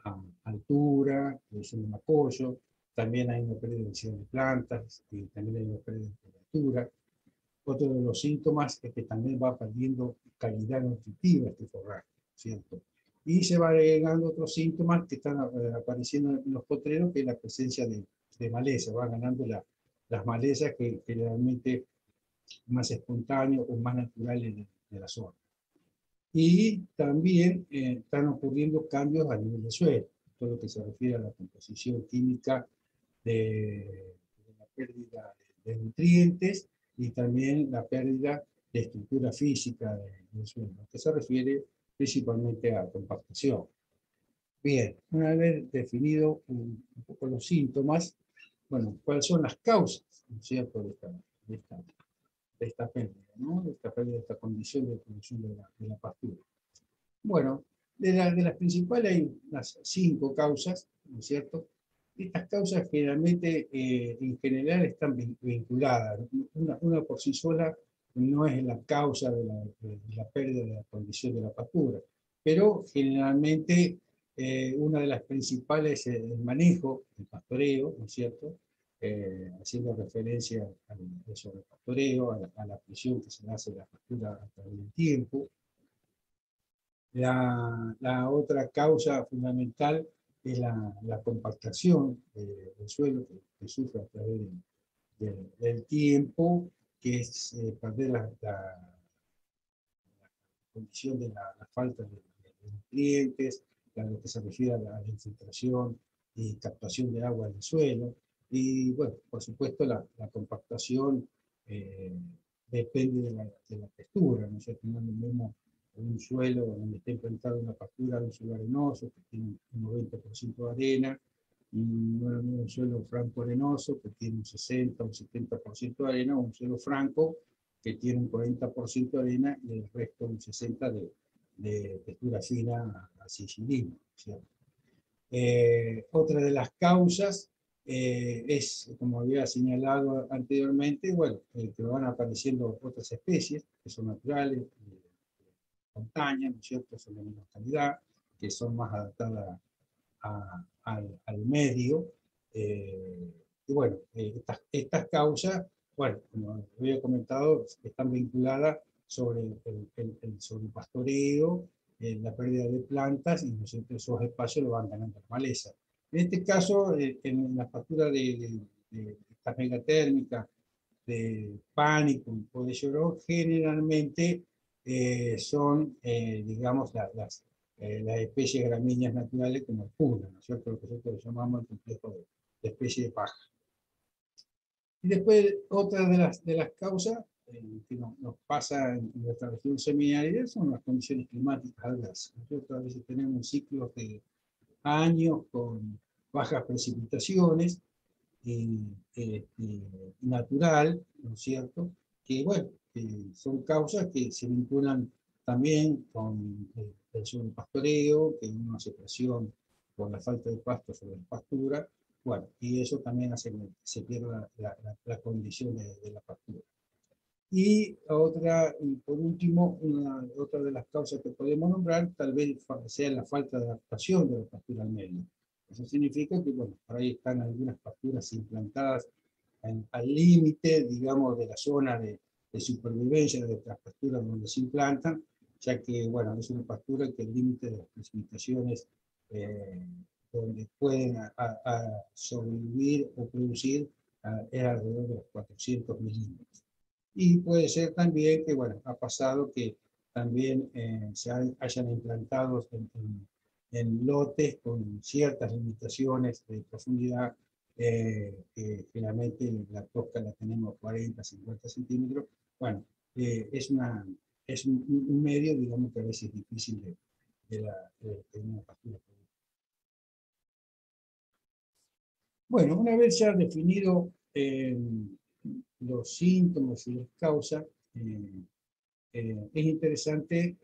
a altura, reducción de apoyo, también hay una pérdida de plantas, y también hay una pérdida de temperatura. Otro de los síntomas es que también va perdiendo calidad nutritiva este forraje, ¿cierto? Y se va agregando otros síntomas que están eh, apareciendo en los potreros, que es la presencia de, de maleza, va ganando la, las malezas que generalmente más espontáneos o más naturales de, la zona. Y también eh, están ocurriendo cambios a nivel de suelo, todo lo que se refiere a la composición química de, la pérdida de, nutrientes y también la pérdida de estructura física del suelo, que se refiere principalmente a compactación. Bien, una vez definido un, poco los síntomas, bueno, ¿cuáles son las causas, cierto?, de esta, de esta de esta pérdida, ¿no? de esta pérdida, de esta condición de producción de la, de la pastura. Bueno, de, de, las principales hay las cinco causas, ¿no es cierto? Estas causas generalmente, eh, en general, están vinculadas. Una, una, por sí sola no es la causa de la, de la, pérdida de la condición de la pastura, pero generalmente eh, una de las principales es el manejo, el pastoreo, ¿no es cierto? Eh, haciendo referencia al, sobrepastoreo, a la, a la presión que se le hace a la pastura a través del tiempo. La, la otra causa fundamental es la, la compactación del suelo que, sufre a través del tiempo, que es eh, perder la, la, condición de la, falta de, nutrientes, lo que se refiere a la infiltración y captación de agua del suelo, y bueno, por supuesto la, la compactación eh, depende de la, de la, textura, ¿no es lo mismo un suelo donde está implementada una pastura, un suelo arenoso que tiene un 90% de arena, y no un suelo franco arenoso que tiene un 60 o un 70% de arena, o un suelo franco que tiene un 40% de arena y el resto un 60% de, de textura fina cilindro, ¿cierto? Eh, otra de las causas eh, es, como había señalado anteriormente, bueno, eh, que van apareciendo otras especies que son naturales, de montaña, ¿no es cierto?, son de menos calidad, que son más adaptadas al, medio. Eh, y bueno, estas, estas causas, bueno, como había comentado, están vinculadas sobre el, el, el sobrepastoreo, la pérdida de plantas, y ¿no esos espacios lo van ganando la maleza. En este caso, eh, en la factura de, de, estas megatérmicas, de pánico o de llorón, generalmente eh, son, eh, digamos, las, las, especies gramíneas naturales como el puna, ¿no es cierto? Lo que nosotros llamamos el complejo de, de especie de paja. Y después, otra de las, de las causas que nos, nos, pasa en nuestra región semiárida son las condiciones climáticas adversas. Nosotros a veces tenemos ciclos de años con bajas precipitaciones, eh, eh, natural, ¿no es cierto? Que, bueno, son causas que se vinculan también con el, el pastoreo, que uno hace presión por la falta de pasto sobre la pastura, bueno, y eso también hace que se pierda la, condición de, la pastura. Y otra, y por último, una, otra de las causas que podemos nombrar, tal vez sea la falta de adaptación de la pastura al medio. Eso significa que, bueno, por ahí están algunas pasturas implantadas al límite, digamos, de la zona de, de supervivencia de las pasturas donde se implantan, ya que, bueno, es una pastura que el límite de las precipitaciones eh, donde pueden sobrevivir o producir es alrededor de los 400 milímetros. Y puede ser también que, bueno, ha pasado que también eh, se hayan implantado en, en, lotes con ciertas limitaciones de profundidad, eh, que finalmente la tosca la tenemos 40, 50 centímetros. Bueno, eh, es, una, es un, medio, digamos, que a veces es difícil de, de, la, de una pastura. Bueno, una vez ya definido eh, los síntomas y las causas, eh, eh, es interesante,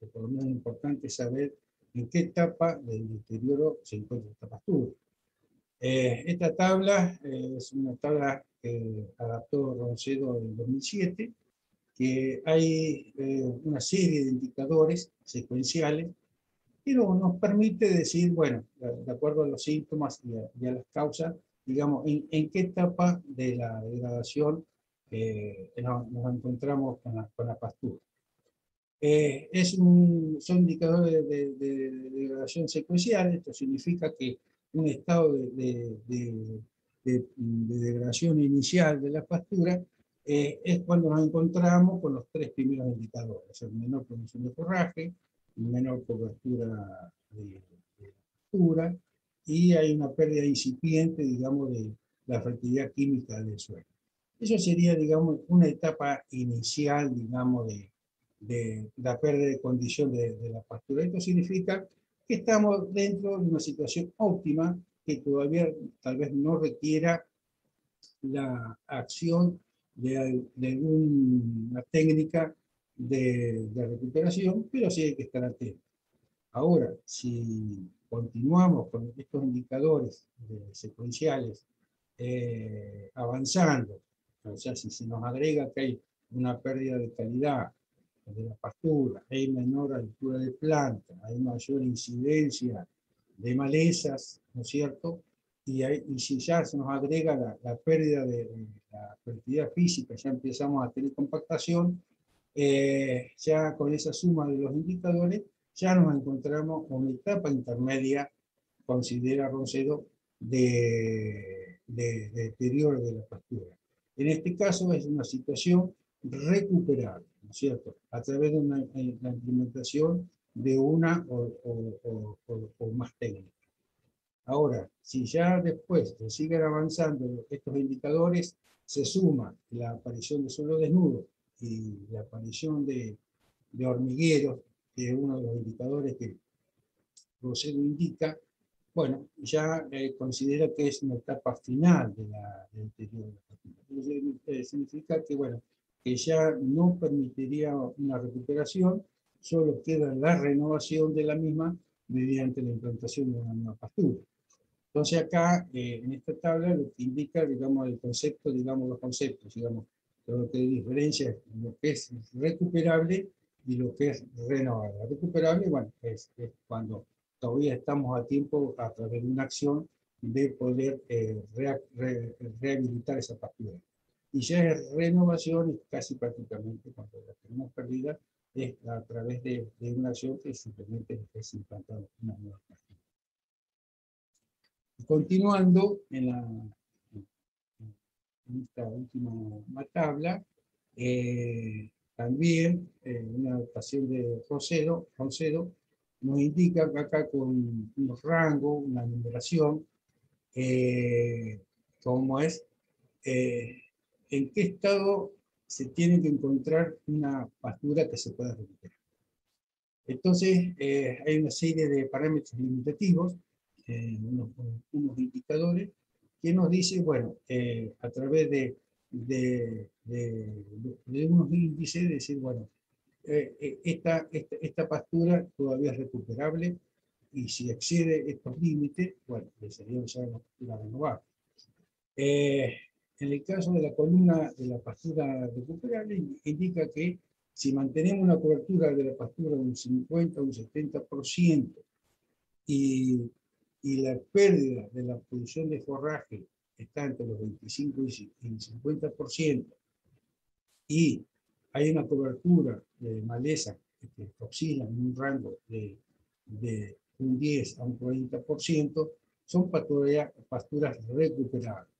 o por lo menos importante saber en qué etapa del deterioro se encuentra esta pastura. esta tabla es una tabla que adaptó Roncedo en 2007, que hay una serie de indicadores secuenciales pero nos permite decir, bueno, de acuerdo a los síntomas y a, las causas, digamos, en, qué etapa de la degradación eh, nos, encontramos con la, con la pastura. Eh, es un, son indicadores de, degradación secuencial, esto significa que un estado de, degradación inicial de la pastura eh, es cuando nos encontramos con los tres primeros indicadores, el menor producción de forraje, menor cobertura de, de y hay una pérdida incipiente, digamos, de la fertilidad química del suelo. Eso sería, digamos, una etapa inicial, digamos, de, de la pérdida de condición de, de, la pastura. Esto significa que estamos dentro de una situación óptima que todavía tal vez no requiera la acción de, de técnica de, recuperación, pero sí hay que estar atento. Ahora, si continuamos con estos indicadores secuenciales eh, avanzando, o sea, si se nos agrega que hay una pérdida de calidad de la pastura, hay menor altura de planta, hay mayor incidencia de malezas, ¿no es cierto? Y, hay, y si ya se nos agrega la, la pérdida de, de, la fertilidad física, ya empezamos a tener compactación, eh, ya con esa suma de los indicadores, ya nos encontramos en una etapa intermedia, considera Roncedo, de, deterioro de la pastura. En este caso es una situación recuperable, ¿no es cierto? A través de una, eh, la implementación de una o, o, más técnica. Ahora, si ya después de siguen avanzando estos indicadores, se suma la aparición de suelo desnudo y la aparición de, de hormigueros, que es uno de los indicadores que Rosero indica, bueno, ya eh, considera que es una etapa final de la, del interior de la partida. Eh, significa que, bueno, que ya no permitiría una recuperación, solo queda la renovación de la misma mediante la implantación de una nueva pastura. Entonces acá, eh, en esta tabla, lo que indica, digamos, el concepto, digamos, los conceptos, digamos, lo que diferencia lo que es recuperable y lo que es renovable. Recuperable, bueno, es, cuando todavía estamos a tiempo, a través de una acción, de poder eh, rehabilitar esa pastura. Y ya es renovación, casi prácticamente cuando la tenemos perdida, es a través de, de una acción que simplemente es implantar una nueva pastura. Continuando en la, en esta última tabla, eh, también eh, una adaptación de Rosedo, nos indica acá con unos rangos, una numeración, eh, como es, en qué estado se tiene que encontrar una pastura que se pueda recuperar. Entonces, hay una serie de parámetros limitativos, unos, unos indicadores, que nos dice, bueno, eh, a través de, de, de, unos índices, decir, bueno, esta, esta, esta, pastura todavía es recuperable y si excede estos límites, bueno, sería usar una pastura renovable. en el caso de la columna de la pastura recuperable, indica que si mantenemos una cobertura de la pastura de un 50 o un 70% y, y la pérdida de la producción de forraje está entre los 25 y el 50%, y hay una cobertura de maleza que oscila en un rango de, de un 10 a un 40%, son pasturas, pasturas recuperables.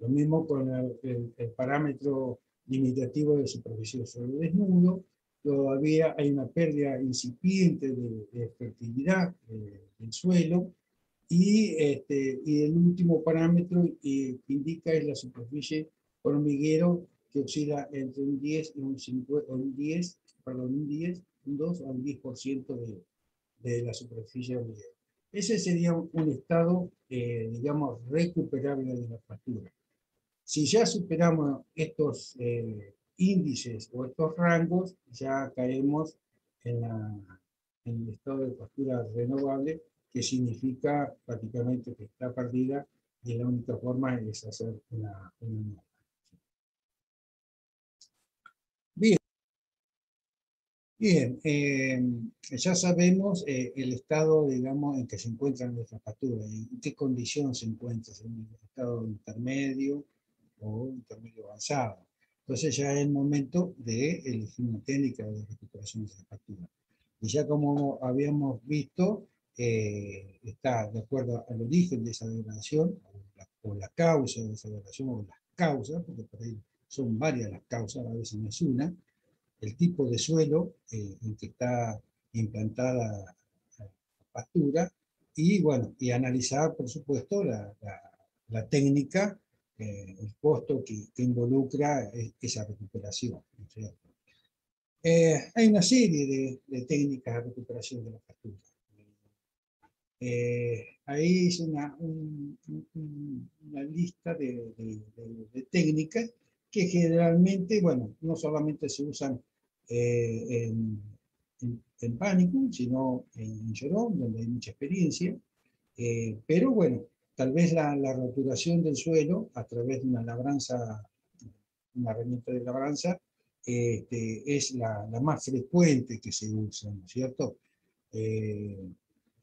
Lo mismo con el, el parámetro limitativo de superficie sobre desnudo, todavía hay una pérdida incipiente de, fertilidad eh, del suelo, y, este, y el último parámetro que indica es la superficie hormiguero que oscila entre un 10 y un 50, un 10, perdón, un 10, un 2 a un 10% de, de la superficie hormiguero. Ese sería un, estado, eh, digamos, recuperable de la pastura. Si ya superamos estos eh, índices o estos rangos, ya caemos en, el estado de pastura renovable, que significa prácticamente que está perdida y la única forma es hacer una, nueva. Bien, Bien eh, ya sabemos eh, el estado, digamos, en que se encuentra nuestra pastura, en qué condición se encuentra, en un estado intermedio, o intermedio avanzado. Entonces ya es el momento de elegir una técnica de recuperación de esa factura. Y ya como habíamos visto, eh, está de acuerdo al origen de esa degradación, o la, causa de esa degradación, o las causas, porque por ahí son varias las causas, a veces no es una, el tipo de suelo eh, en que está implantada la pastura, y bueno, y analizar, por supuesto, la, la, la técnica eh, el costo que, involucra e, esa recuperación. Eh, hay una serie de, técnicas de recuperación de la factura. Eh, ahí es una, una lista de, técnicas que generalmente, bueno, no solamente se usan en, en, pánico, sino en llorón, donde hay mucha experiencia, pero bueno, Tal vez la, roturación del suelo a través de una labranza, una herramienta de labranza, este, es la, más frecuente que se usa, ¿no es cierto? Eh,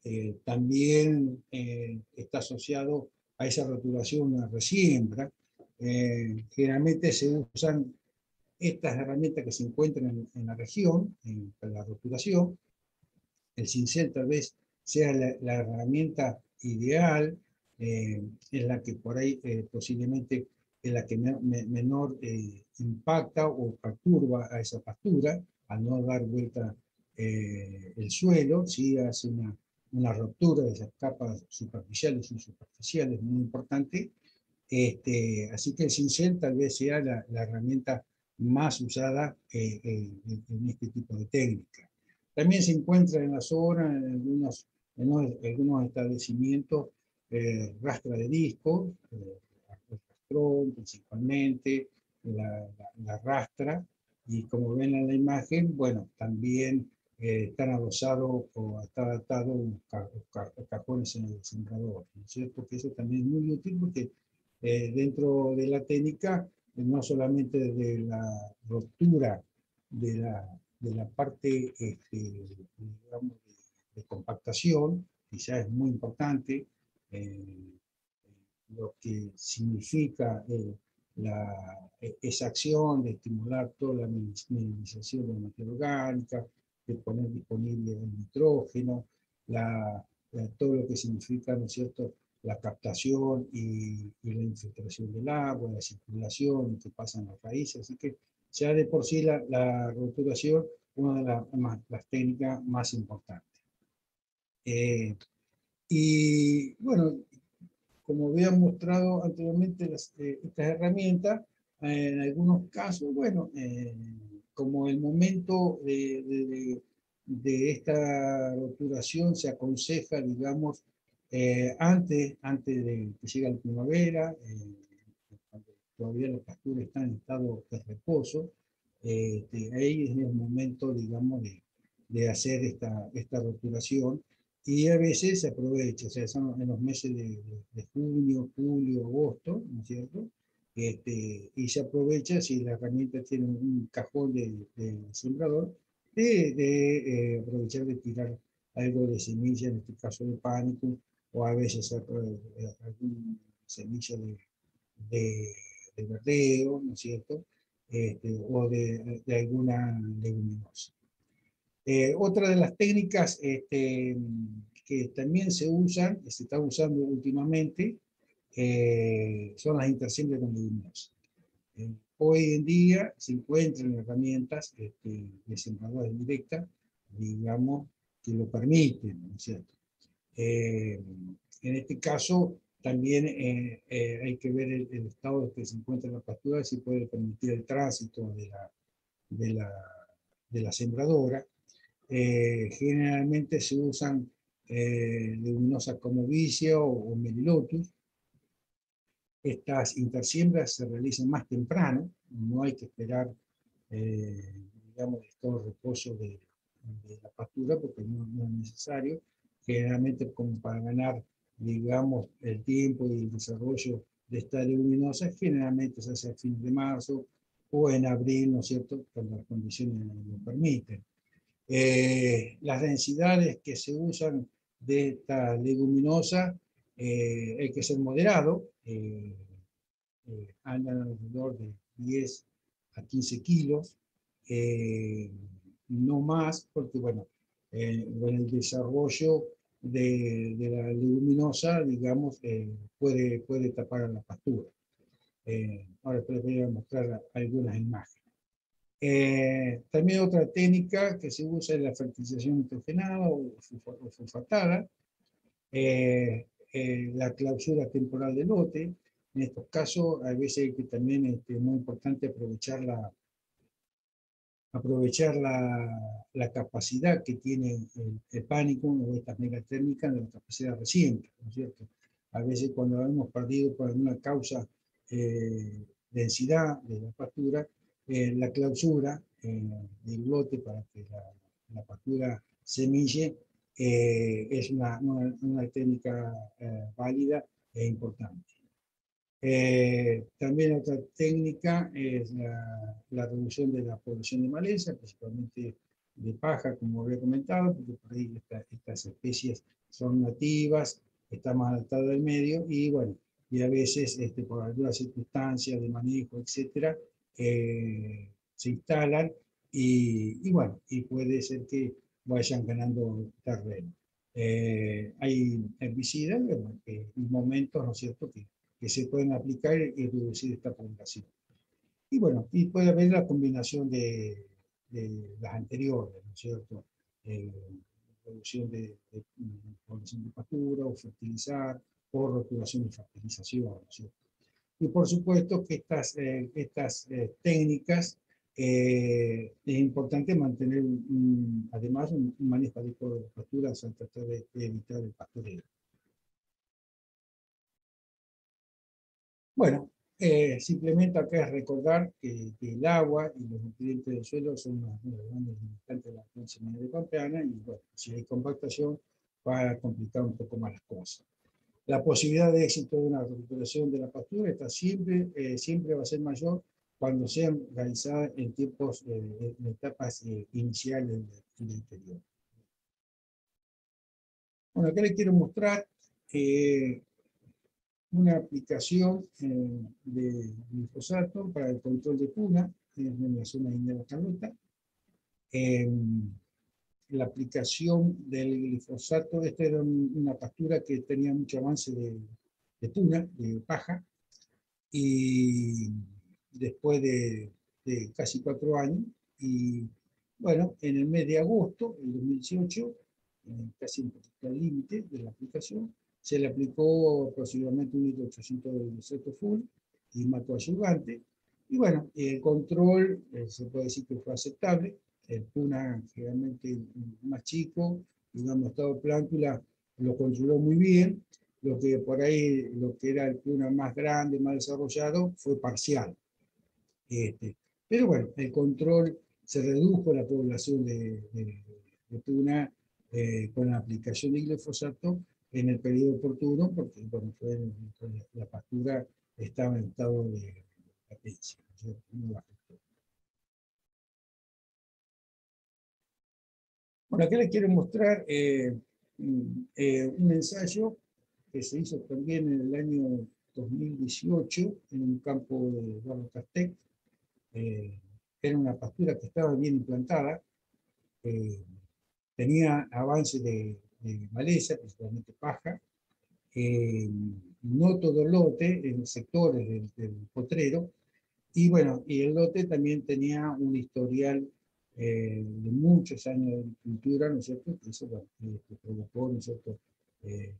eh, también eh, está asociado a esa roturación una resiembra. generalmente se usan estas herramientas que se encuentran en, la región, en, la roturación. El cincel tal vez sea la herramienta ideal, eh, es la que por ahí eh, posiblemente es la que menor eh, impacta o perturba a esa pastura, al no dar vuelta el suelo, si hace una, una, ruptura de esas capas superficiales y superficiales muy importante. Este, así que el cincel tal vez sea la, la herramienta más usada en, este tipo de técnica. También se encuentra en la zona, en algunos, en algunos establecimientos, eh, rastra de disco, eh, principalmente, la, la, rastra, y como ven en la imagen, bueno, también eh, están adosados o está adaptado los cajones en el sembrador, ¿no es cierto? Que eso también es muy útil porque eh, dentro de la técnica, no solamente de la ruptura de la, de la parte este, digamos, de, de compactación, quizás es muy importante, eh, lo que significa eh, la, e, esa acción de estimular toda la minimización de la materia orgánica, de poner disponible el nitrógeno, la, todo lo que significa, ¿no es cierto?, la captación y, la infiltración del agua, la circulación que pasan las raíces. Así que ya de por sí la, la roturación, una de las técnicas más importantes. Eh, y bueno, como había mostrado anteriormente eh, estas herramientas, en algunos casos, bueno, eh, como el momento de, de, esta roturación se aconseja, digamos, eh, antes, antes de que llegue la primavera, cuando todavía la pastura está en estado de reposo, Este, ahí es el momento, digamos, de, de hacer esta, esta rotulación y a veces se aprovecha, o sea, son en los meses de, de, junio, julio, agosto, ¿no es cierto? Este, y se aprovecha si la herramienta tiene un cajón de, de sembrador, de, de eh, aprovechar de tirar algo de semilla, en este caso de pánico, o a veces eh, alguna semilla de, de, de verdeo, ¿no es cierto? Este, o de, de, alguna leguminosa. Eh, otra de las técnicas este, que también se usan, se está usando últimamente, eh, son las intersiembras con leguminosas. Eh, hoy en día se encuentran herramientas este, de sembradores directa, digamos, que lo permiten, ¿no es cierto? en este caso, también eh, eh, hay que ver el, estado en que se encuentra la pastura, si puede permitir el tránsito de la, de la, de la sembradora. Eh, generalmente se usan leguminosas como vicia o, o melilotus. Estas intersiembras se realizan más temprano, no hay que esperar, digamos, todo reposo de, de, la pastura porque no, no es necesario. Generalmente como para ganar digamos, el tiempo y el desarrollo de esta leguminosa generalmente se hace a fin de marzo o en abril, ¿no es cierto?, cuando las condiciones lo permiten. Eh, las densidades que se usan de esta leguminosa eh, hay que ser moderado, eh, andan alrededor de 10 a 15 kilos, no más, porque bueno, en el desarrollo de, la leguminosa, digamos, eh, puede, puede tapar la pastura. Eh, ahora les voy a mostrar algunas imágenes. Eh, también otra técnica que se usa es la fertilización nitrogenada o, sulfatada, la clausura temporal del lote. En estos casos, a veces que también es este, muy importante aprovechar la, aprovechar la, la, capacidad que tiene el, el, pánico o estas megatérmicas de la capacidad reciente, ¿no es cierto? A veces cuando hemos perdido por alguna causa eh, densidad de la pastura, eh, la clausura eh, del lote para que la, la pastura semille eh, es una, una, una técnica eh, válida e importante. Eh, también otra técnica es la, la, reducción de la población de maleza, principalmente de paja, como había comentado, porque por ahí esta, estas especies son nativas, están más adaptadas al medio y bueno, y a veces este, por algunas circunstancias de manejo, etcétera, eh, se instalan y, y, bueno, y puede ser que vayan ganando terreno. Eh, hay herbicidas, que en momentos, ¿no es cierto?, que que se pueden aplicar y reducir esta población. Y bueno, y puede haber la combinación de, de las anteriores, ¿no es cierto? Eh, reducción de, de, población de pastura, o fertilizar, o rotulación y fertilización, ¿no es cierto? Y por supuesto que estas, eh, estas eh, técnicas eh, es importante mantener además un, manejo adecuado de las pasturas al tratar de, de evitar el pastoreo. Bueno, eh, simplemente acá es recordar que, que, el agua y los nutrientes del suelo son los, grandes limitantes de la media de pampeana y bueno, si hay compactación va a complicar un poco más las cosas. La posibilidad de éxito de una recuperación de la pastura está siempre, eh, siempre va a ser mayor cuando sean realizadas en tiempos, eh, en etapas eh, iniciales del, interior. Bueno, acá les quiero mostrar eh, una aplicación eh, de glifosato para el control de puna en la zona de la Carlota. Eh, la aplicación del glifosato, esta era una pastura que tenía mucho avance de, de de paja, y después de, de, casi cuatro años, y bueno, en el mes de agosto del 2018, eh, casi el límite de la aplicación, se le aplicó aproximadamente un litro 800 de glifosato full y mató ayudante. Y bueno, el control eh, se puede decir que fue aceptable. El puna generalmente más chico, digamos, estado plántula, lo controló muy bien. Lo que por ahí, lo que era el puna más grande, más desarrollado, fue parcial. Este, Pero bueno, el control se redujo la población de, de, tuna eh, con la aplicación de glifosato en el periodo oportuno, porque bueno, fue, la pastura estaba en estado de latencia. Bueno, aquí les quiero mostrar eh, eh, un ensayo que se hizo también en el año 2018 en un campo de Barro Castec. Eh, era una pastura que estaba bien implantada, tenía avance de, maleza, principalmente paja, no todo el lote, en sectores del, del, potrero, y bueno, y el lote también tenía un historial eh, de muchos años de agricultura, ¿no es cierto? Que eso provocó, ¿no es cierto? Eh,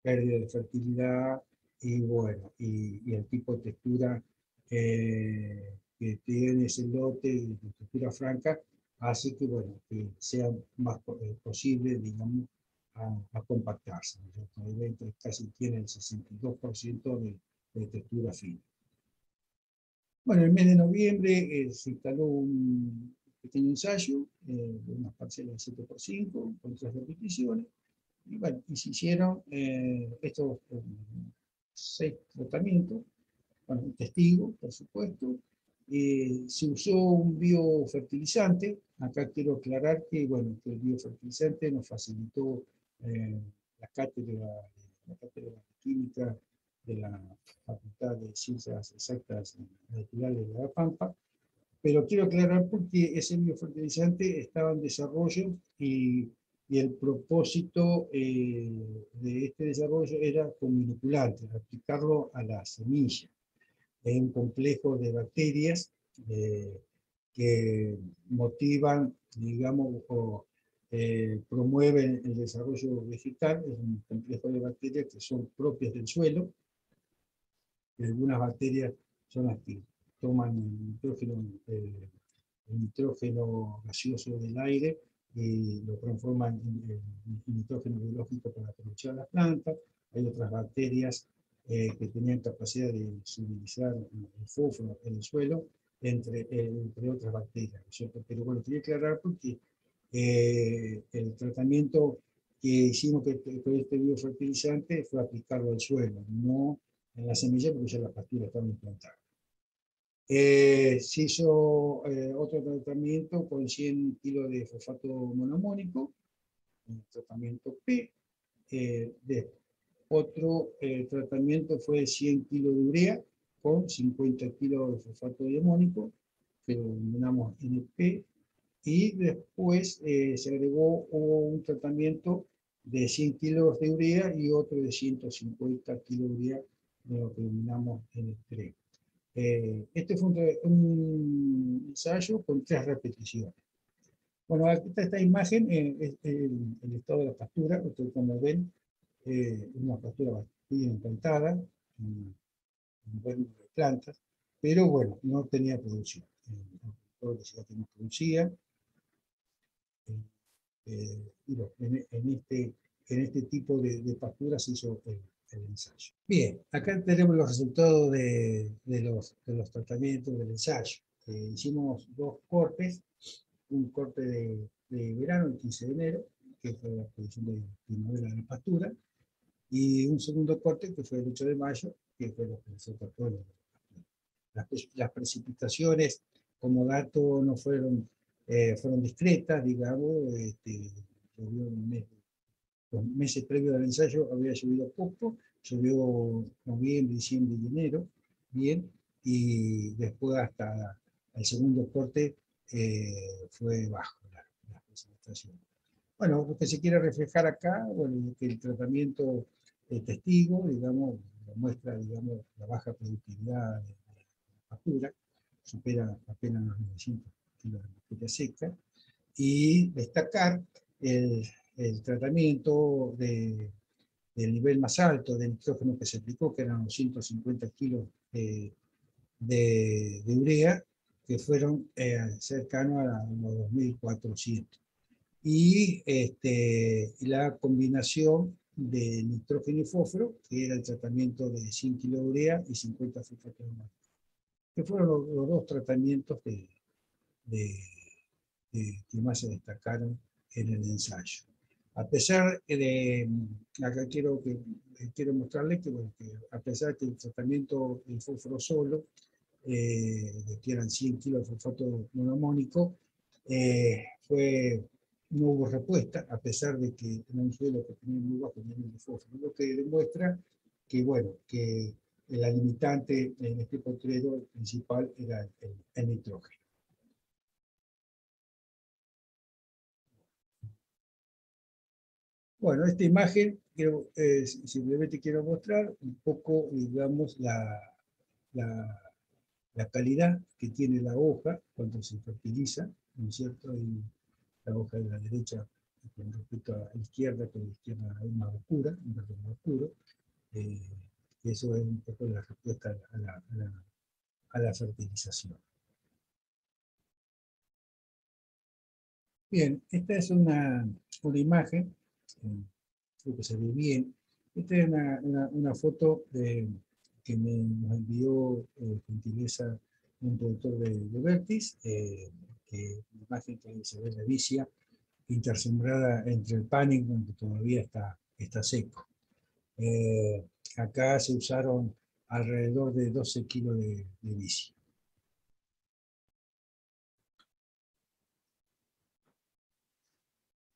pérdida de fertilidad y bueno, y, el tipo de textura eh, que tiene ese lote de textura franca hace que, bueno, que sea más posible, digamos, a, compactarse. ¿no? Casi tiene el 62% de, de textura fina. Bueno, el mes de noviembre se instaló un, pequeño ensayo, eh, de unas parcelas de 7 por 5 con tres repeticiones, y bueno, y se hicieron eh, estos eh, seis tratamientos, bueno, un testigo, por supuesto, se usó un biofertilizante, acá quiero aclarar que, bueno, el biofertilizante nos facilitó la cátedra, la cátedra de química de la Facultad de Ciencias Exactas Naturales de La Pampa, pero quiero aclarar porque ese biofertilizante estaba en desarrollo y, y el propósito eh, de este desarrollo era como inoculante, aplicarlo a la semilla. Es un complejo de bacterias eh, que motivan, digamos, o eh, promueven el desarrollo vegetal. Es un complejo de bacterias que son propias del suelo. Y algunas bacterias son activas toman el nitrógeno, eh, el nitrógeno gaseoso del aire y lo transforman en, nitrógeno biológico para aprovechar las plantas. Hay otras bacterias eh, que tenían capacidad de suministrar el fósforo en el suelo, entre, entre otras bacterias. Pero bueno, quería aclarar porque eh, el tratamiento que hicimos con este biofertilizante fue aplicarlo al suelo, no en la semilla porque ya la pastura estaba implantada. Eh, se hizo eh, otro tratamiento con 100 kilos de fosfato monomónico, un tratamiento P. Eh, de, otro tratamiento fue 100 kilos de urea con 50 kilos de fosfato diamónico, que denominamos NP. Y después se agregó un tratamiento de 100 kilos de urea y otro de 150 kilos de urea, lo que denominamos NP. Eh, este fue un, ensayo con tres repeticiones. Bueno, aquí está esta imagen, eh, es el, estado de la pastura, ustedes como ven, eh, una pastura bien implantada, un buen de plantas, pero bueno, no tenía producción. todo que no producía. y en, este, en este tipo de, de pasturas hizo el ensayo. Bien, acá tenemos los resultados de, de, los, de los, tratamientos del ensayo. Eh, hicimos dos cortes, un corte de, verano, el 15 de enero, que fue la producción de primavera de la pastura, y un segundo corte, que fue el 8 de mayo, que fue la que se trató las, las precipitaciones, como dato, no fueron, eh, fueron discretas, digamos, este, mes los meses previos al ensayo había llovido poco, llovió noviembre, diciembre y enero, bien, y después hasta el segundo corte eh, fue bajo la, la. Bueno, lo que se quiere reflejar acá, que el tratamiento testigo, digamos, muestra, digamos, la baja productividad de la factura, supera apenas los 900 kilos de materia seca, y destacar el el tratamiento de, del nivel más alto de nitrógeno que se aplicó, que eran 250 kilos de, de, urea, que fueron eh, cercanos a los 2400. Y este, la combinación de nitrógeno y fósforo, que era el tratamiento de 100 kilos de urea y 50 fosfato que fueron los, dos tratamientos que más se destacaron en el ensayo. A pesar de, acá quiero, que, quiero mostrarles que, a pesar de que el tratamiento del fósforo solo, eh, que eran 100 kilos de fosfato monomónico, eh, fue, no hubo respuesta, a pesar de que en un suelo que tenía muy bajo nivel de fósforo, lo que demuestra que, bueno, que la limitante en este potrero principal era el nitrógeno. Bueno, esta imagen simplemente quiero mostrar un poco, digamos, la, la, calidad que tiene la hoja cuando se fertiliza, ¿no es cierto? La hoja de la derecha con respecto a la izquierda, que la izquierda es más oscura, un verde oscuro. Eh, eso es un poco la respuesta a la, a la fertilización. Bien, esta es una, una imagen creo que se ve bien. Esta es una, foto de, que me, nos envió eh, gentileza un productor de, de eh, que una imagen que se ve la vicia intersembrada entre el pánico, que todavía está, está seco. Eh, acá se usaron alrededor de 12 kilos de, de vicia.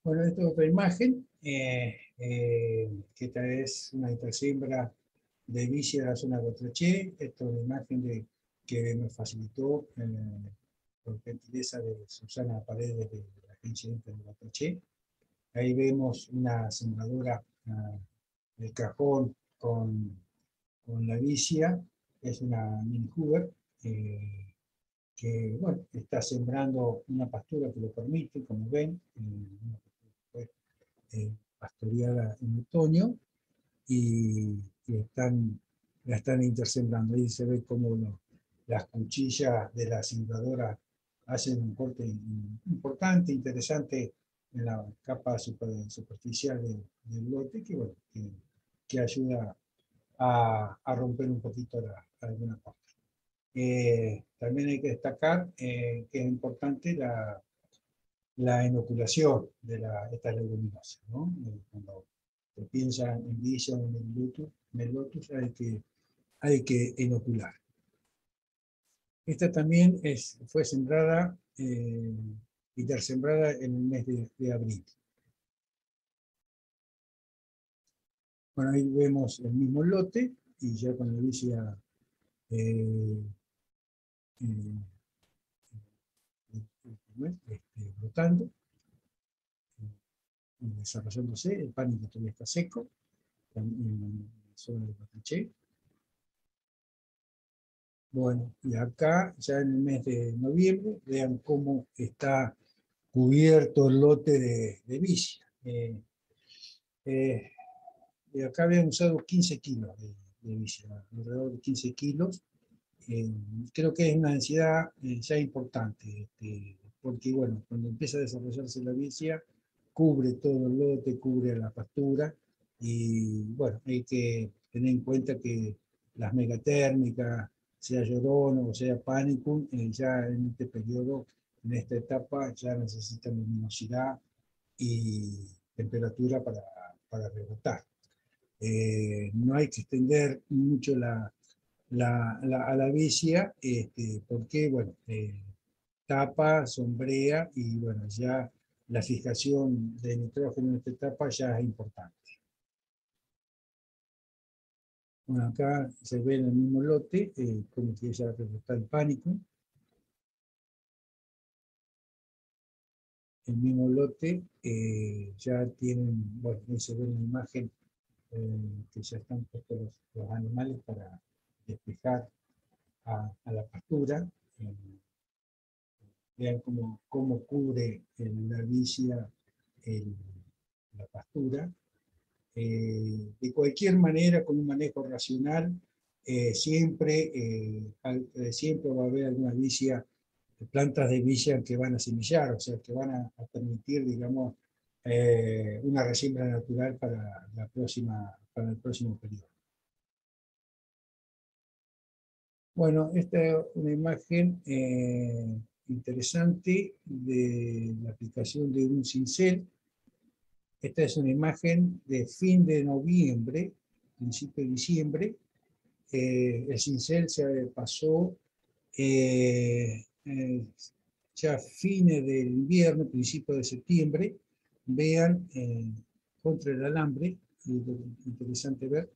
Bueno, esta es otra imagen, eh, eh, que esta es una intersiembra de bici de la zona de Botraché. Esta es una imagen de, que me facilitó eh, por gentileza de Susana Paredes de la agencia de Botraché. Ahí vemos una sembradora del cajón con, con la vicia, es una mini Hoover, que bueno, está sembrando una pastura que lo permite, como ven, eh, pastoreada en otoño y, están, la están intersembrando. Ahí se ve cómo las cuchillas de la sembradora hacen un corte importante, interesante en la capa superficial del lote, que, bueno, que, ayuda a, a, romper un poquito la, alguna parte. Eh, también hay que destacar eh, que es importante la, la inoculación de la, esta leguminosa. ¿no? Eh, cuando se piensa en Vision, en el Lotus, hay que, hay que inocular. Esta también es, fue sembrada, eh, intersembrada en el mes de, abril. Bueno, ahí vemos el mismo lote y ya con la vicia eh, eh este, brotando, desarrollándose, el pánico todavía está seco, en la zona de Bueno, y acá, ya en el mes de noviembre, vean cómo está cubierto el lote de, de vicia. Eh, eh, y acá habían usado 15 kilos de, de alrededor de 15 kilos. Eh, creo que es una densidad ya importante. Este, porque bueno, cuando empieza a desarrollarse la vicia, cubre todo el lote, cubre la pastura, y bueno, hay que tener en cuenta que las megatérmicas, sea llorón o sea pánico, eh, ya en este periodo, en esta etapa, ya necesitan luminosidad y temperatura para, para rebotar. Eh, no hay que extender mucho la, la, la vicia, este, porque, bueno, eh, tapa, sombrea y bueno, ya la fijación de nitrógeno en esta etapa ya es importante. Bueno, acá se ve en el mismo lote, eh, como que ya está el pánico. El mismo lote eh, ya tienen, bueno, ahí se ve en la imagen eh, que ya están puestos los, animales para despejar a, la pastura. Vean cómo, cómo cubre la vicia la pastura. Eh, de cualquier manera, con un manejo racional, eh, siempre, eh, siempre va a haber alguna vicia, plantas de vicia que van a semillar, o sea, que van a, permitir, digamos, una resiembra natural para, la próxima, para el próximo periodo. Bueno, esta es una imagen interesante de la aplicación de un cincel. Esta es una imagen de fin de noviembre, principio de diciembre. Eh, el cincel se pasó eh, ya fines del invierno, principio de septiembre. Vean contra el alambre, interesante ver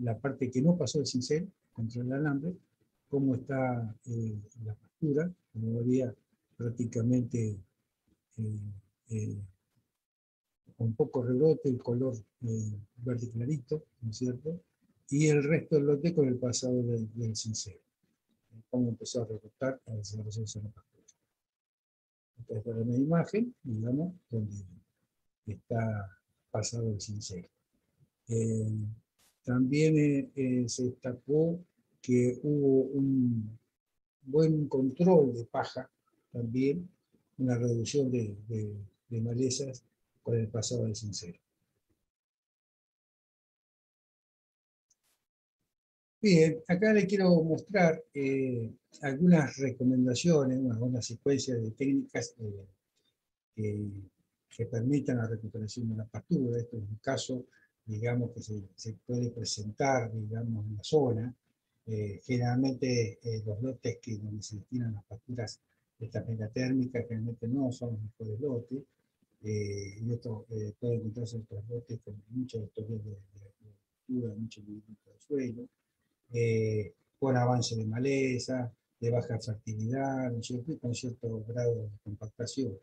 la parte que no pasó el cincel, contra el alambre, cómo está eh, la pastura, todavía prácticamente eh, eh, un poco rebrote, el color verde clarito, ¿no es cierto? Y el resto del lote con el pasado del, del cincel. Cómo empezó a rebotar a desarrollarse la pastura. Esta es la imagen, digamos, donde está pasado el cincel. También eh, eh, se destacó que hubo un buen control de paja, también una reducción de, malezas con el pasado del sincero. Bien, acá le quiero mostrar eh, algunas recomendaciones, una, secuencia de técnicas que permitan la recuperación de la pastura. Esto es un caso digamos, que se, puede presentar, digamos, en la zona. Eh, generalmente eh, los lotes que donde se destinan las pasturas de esta térmica generalmente no son los mejores lotes. Eh, esto puede encontrarse en otros lotes con mucha historias de, de, mucho movimiento de suelo, con avance de maleza, de baja fertilidad, ¿no y con cierto grado de compactación.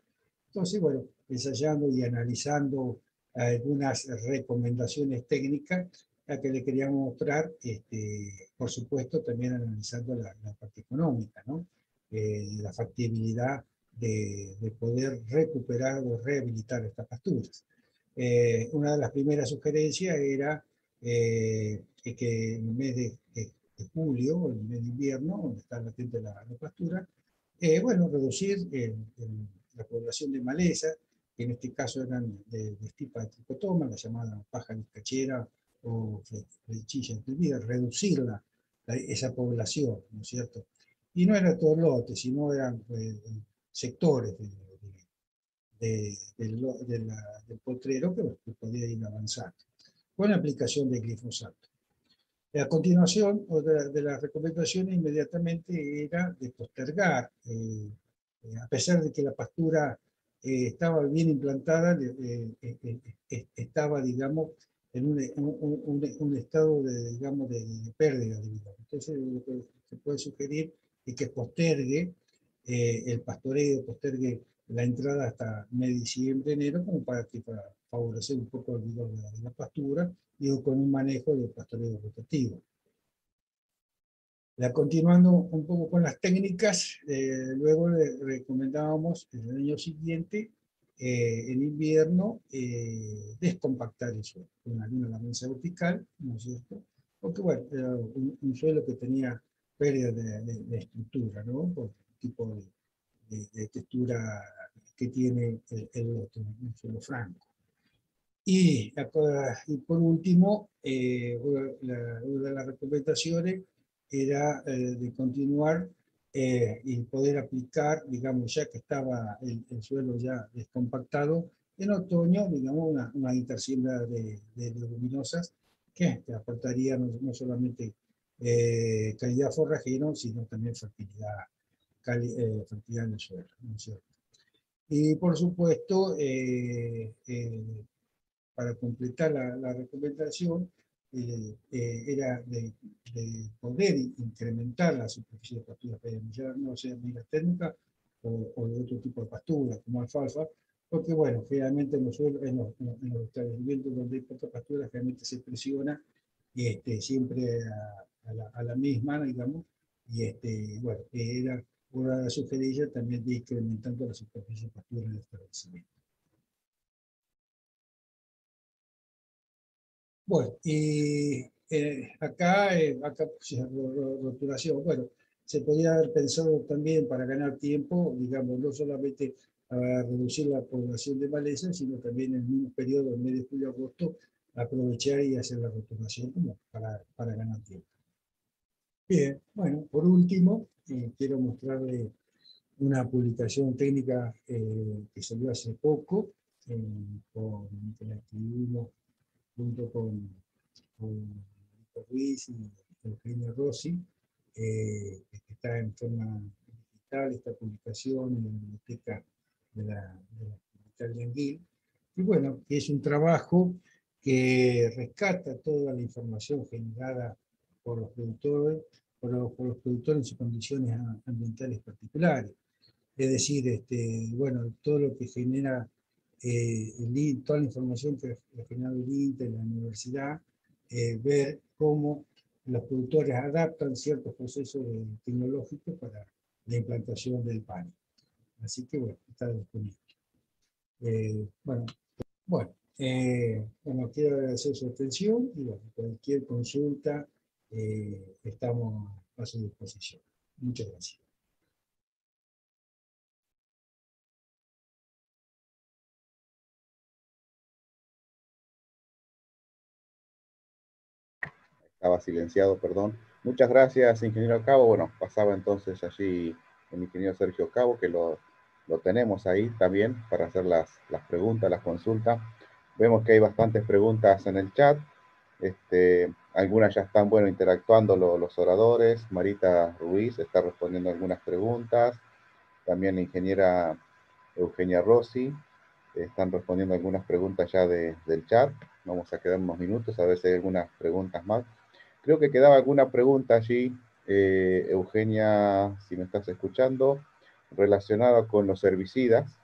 Entonces, bueno, ensayando y analizando algunas recomendaciones técnicas a que le queríamos mostrar, este, por supuesto también analizando la, parte económica, ¿no? Eh, la factibilidad de, de, poder recuperar o rehabilitar estas pasturas. Eh, una de las primeras sugerencias era eh, que en el mes de, julio, en el mes de invierno, donde está latente la, la pastura, bueno, reducir la población de maleza, que en este caso eran de, de estipa de tricotoma, la llamada paja cachera o flechilla vida, reducirla, esa población, ¿no es cierto? Y no era todo lote, sino eran eh, sectores de, del potrero que, podía ir avanzando, con la aplicación de glifosato. A continuación, otra de las recomendaciones inmediatamente era de postergar, eh, eh, a pesar de que la pastura eh, estaba bien implantada, eh, estaba, digamos, en un, estado de, digamos, de, pérdida de vida. Entonces, lo que se puede sugerir es que postergue el pastoreo, postergue la entrada hasta medio diciembre, enero, como para, que, para favorecer un poco el vigor de, la, pastura y con un manejo del pastoreo rotativo. La, continuando un poco con las técnicas, eh, luego le recomendábamos en el año siguiente, eh, en invierno, eh, descompactar el suelo con alguna mesa vertical, ¿no es cierto? Porque bueno, era un, suelo que tenía pérdida de, estructura, ¿no? Por el tipo de, textura que tiene el, otro, un suelo franco. Y, y por último, una de las recomendaciones era eh, de continuar eh, y poder aplicar, digamos, ya que estaba el, suelo ya descompactado, en otoño, digamos, una, una intersiembra de, leguminosas que, aportaría no, solamente eh, calidad forrajero, sino también fertilidad, fertilidad en el suelo. ¿no es cierto? Y por supuesto, para completar la, la recomendación, eh, eh, era de, poder incrementar la superficie de pastura ya no sea ni la técnica o, de otro tipo de pastura, como alfalfa, porque bueno, generalmente en los, en los, en los establecimientos donde hay poca pastura, generalmente se presiona este, siempre a, la, a, la, misma, digamos, y este, bueno, era una sugerencias también de incrementando la superficie de pastura en el establecimiento. Bueno, y eh, acá, eh, acá pues, rotulación, bueno, se podría haber pensado también para ganar tiempo, digamos, no solamente a reducir la población de maleza, sino también en el mismo periodo, en mes de julio-agosto, aprovechar y hacer la rotulación como para, para ganar tiempo. Bien, bueno, por último, eh, quiero mostrarle una publicación técnica eh, que salió hace poco, con, que la escribimos junto con, con Ruiz y Eugenia Rossi, que está en forma digital, esta publicación en la biblioteca de la, de la de y bueno, es un trabajo que rescata toda la información generada por los productores, por los, productores en sus condiciones ambientales particulares. Es decir, este, bueno, todo lo que genera eh, el, toda la información que ha generado el INTE, la universidad, eh, ver cómo los productores adaptan ciertos procesos tecnológicos para la implantación del PAN. Así que bueno, está disponible. Eh, bueno, bueno, eh, bueno, quiero agradecer su atención y bueno, cualquier consulta eh, estamos a su disposición. Muchas gracias. Estaba silenciado, perdón. Muchas gracias, ingeniero Cabo. Bueno, pasaba entonces allí el ingeniero Sergio Cabo, que lo lo tenemos ahí también para hacer las, preguntas, las consultas. Vemos que hay bastantes preguntas en el chat. Este, algunas ya están, bueno, interactuando los oradores. Marita Ruiz está respondiendo algunas preguntas. También la ingeniera Eugenia Rossi están respondiendo algunas preguntas ya del chat. Vamos a quedar unos minutos a ver si hay algunas preguntas más. Creo que quedaba alguna pregunta allí, eh, Eugenia, si me estás escuchando relacionado con los herbicidas.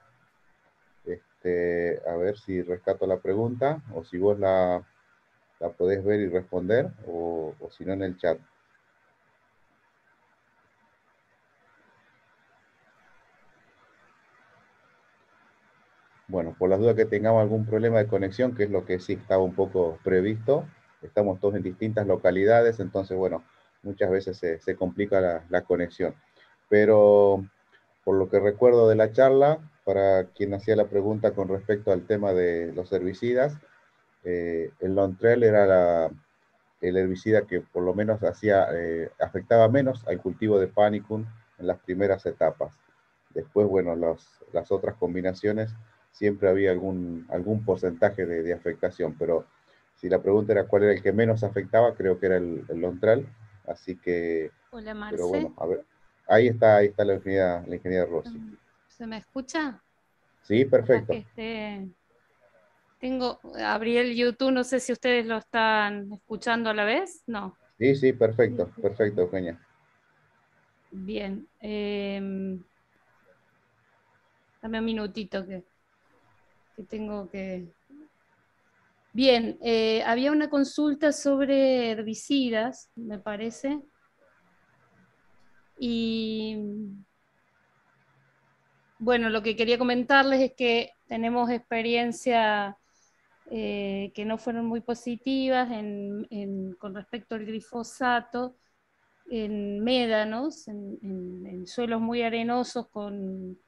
Este, a ver si rescato la pregunta o si vos la, la podés ver y responder o, si no en el chat. Bueno, por las dudas que tengamos algún problema de conexión, que es lo que sí estaba un poco previsto, estamos todos en distintas localidades, entonces, bueno, muchas veces se, complica la, la conexión. Pero por lo que recuerdo de la charla, para quien hacía la pregunta con respecto al tema de los herbicidas, eh, el Lontrel era el herbicida que por lo menos hacía, eh, afectaba menos al cultivo de Panicum en las primeras etapas. Después, bueno, las otras combinaciones siempre había algún, algún porcentaje de, afectación, pero si la pregunta era cuál era el que menos afectaba, creo que era el, el Lontral, así que... Hola, Marce. Pero bueno, a ver. Ahí está, ahí está la ingeniera, la ingeniera Rossi. ¿Se me escucha? Sí, perfecto. Tengo, abrí el YouTube, no sé si ustedes lo están escuchando a la vez, ¿no? Sí, sí, perfecto, perfecto, Eugenia. Bien. Em, dame un minutito que, que tengo que... Bien, eh, había una consulta sobre herbicidas, me parece. Y bueno, lo que quería comentarles es que tenemos experiencias eh, que no fueron muy positivas con respecto al glifosato en médanos, en, suelos muy arenosos con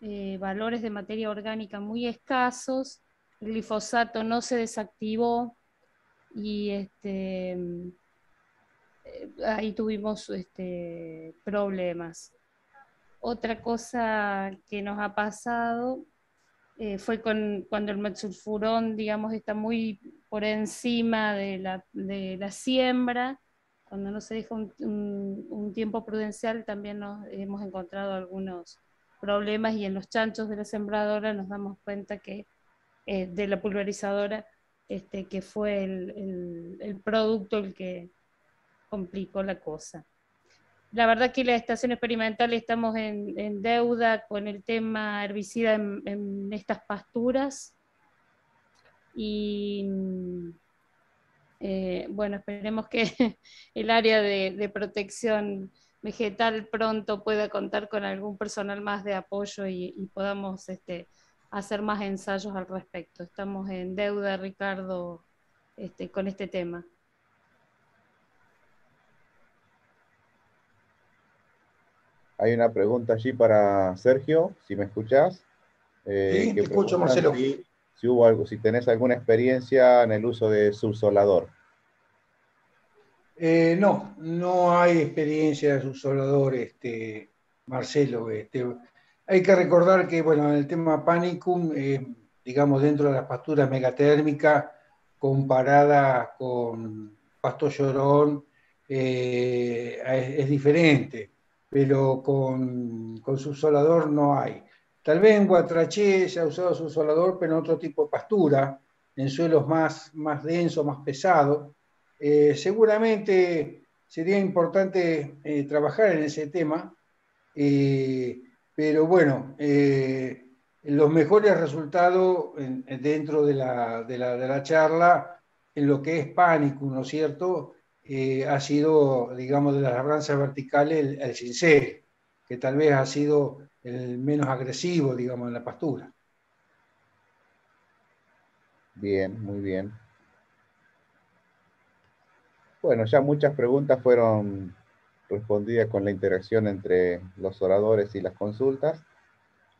eh, valores de materia orgánica muy escasos. El glifosato no se desactivó y este, ahí tuvimos este, problemas. Otra cosa que nos ha pasado eh, fue con, cuando el metsulfurón, digamos, está muy por encima de la, de la siembra, cuando no se deja un, un, tiempo prudencial, también nos hemos encontrado algunos problemas y en los chanchos de la sembradora nos damos cuenta que eh, de la pulverizadora, este, que fue el, el, el producto el que, complicó la cosa. La verdad que la estación experimental estamos en, deuda con el tema herbicida en, estas pasturas y eh, bueno, esperemos que *laughs* el área de, protección vegetal pronto pueda contar con algún personal más de apoyo y, podamos este, hacer más ensayos al respecto. Estamos en deuda, Ricardo, este, con este tema. Hay una pregunta allí para Sergio, si me escuchás. Eh, sí, te escucho, Marcelo. Si, hubo algo, si tenés alguna experiencia en el uso de subsolador. Eh, no, no hay experiencia de subsolador, este, Marcelo. Este, hay que recordar que, bueno, en el tema Panicum, eh, digamos, dentro de las pasturas megatérmicas, comparada con pasto llorón, eh, es, diferente, pero con, con subsolador no hay. Tal vez en Guatraché se ha usado subsolador, pero en otro tipo de pastura, en suelos más, más densos, más pesados. Eh, seguramente sería importante eh, trabajar en ese tema, pero bueno, los mejores resultados dentro de la, de, la, de la, charla en lo que es pánico, ¿no es cierto? Eh, ha sido, digamos, de las labranzas verticales el, el que tal vez ha sido el menos agresivo, digamos, en la pastura. Bien, muy bien. Bueno, ya muchas preguntas fueron respondidas con la interacción entre los oradores y las consultas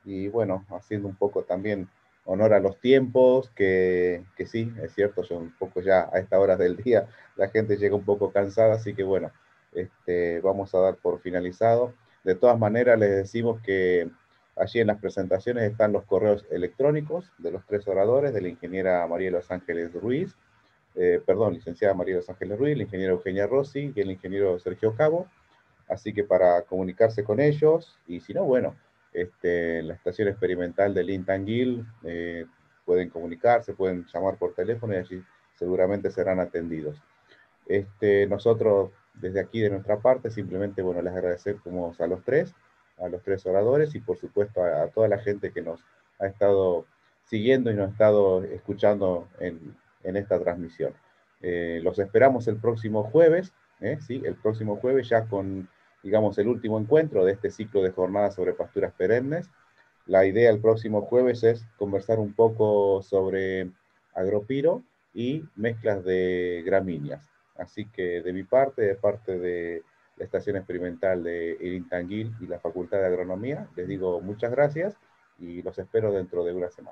y bueno, haciendo un poco también honor a los tiempos, que, que, sí, es cierto, yo un poco ya a esta hora del día la gente llega un poco cansada, así que bueno, este, vamos a dar por finalizado. De todas maneras, les decimos que allí en las presentaciones están los correos electrónicos de los tres oradores, de la ingeniera María Los Ángeles Ruiz, eh, perdón, licenciada María Los Ángeles Ruiz, la ingeniera Eugenia Rossi y el ingeniero Sergio Cabo. Así que para comunicarse con ellos, y si no, bueno, este, la estación experimental del Intanguil, eh, pueden comunicarse, pueden llamar por teléfono y allí seguramente serán atendidos. Este, nosotros, desde aquí de nuestra parte, simplemente, bueno, les agradecemos a los tres, a los tres oradores y por supuesto a, toda la gente que nos ha estado siguiendo y nos ha estado escuchando en, en esta transmisión. Eh, los esperamos el próximo jueves, ¿eh? ¿sí? el próximo jueves ya con digamos, el último encuentro de este ciclo de jornadas sobre pasturas perennes. La idea el próximo jueves es conversar un poco sobre agropiro y mezclas de gramíneas. Así que de mi parte, de parte de la Estación Experimental de Irintanguil y la Facultad de Agronomía, les digo muchas gracias y los espero dentro de una semana.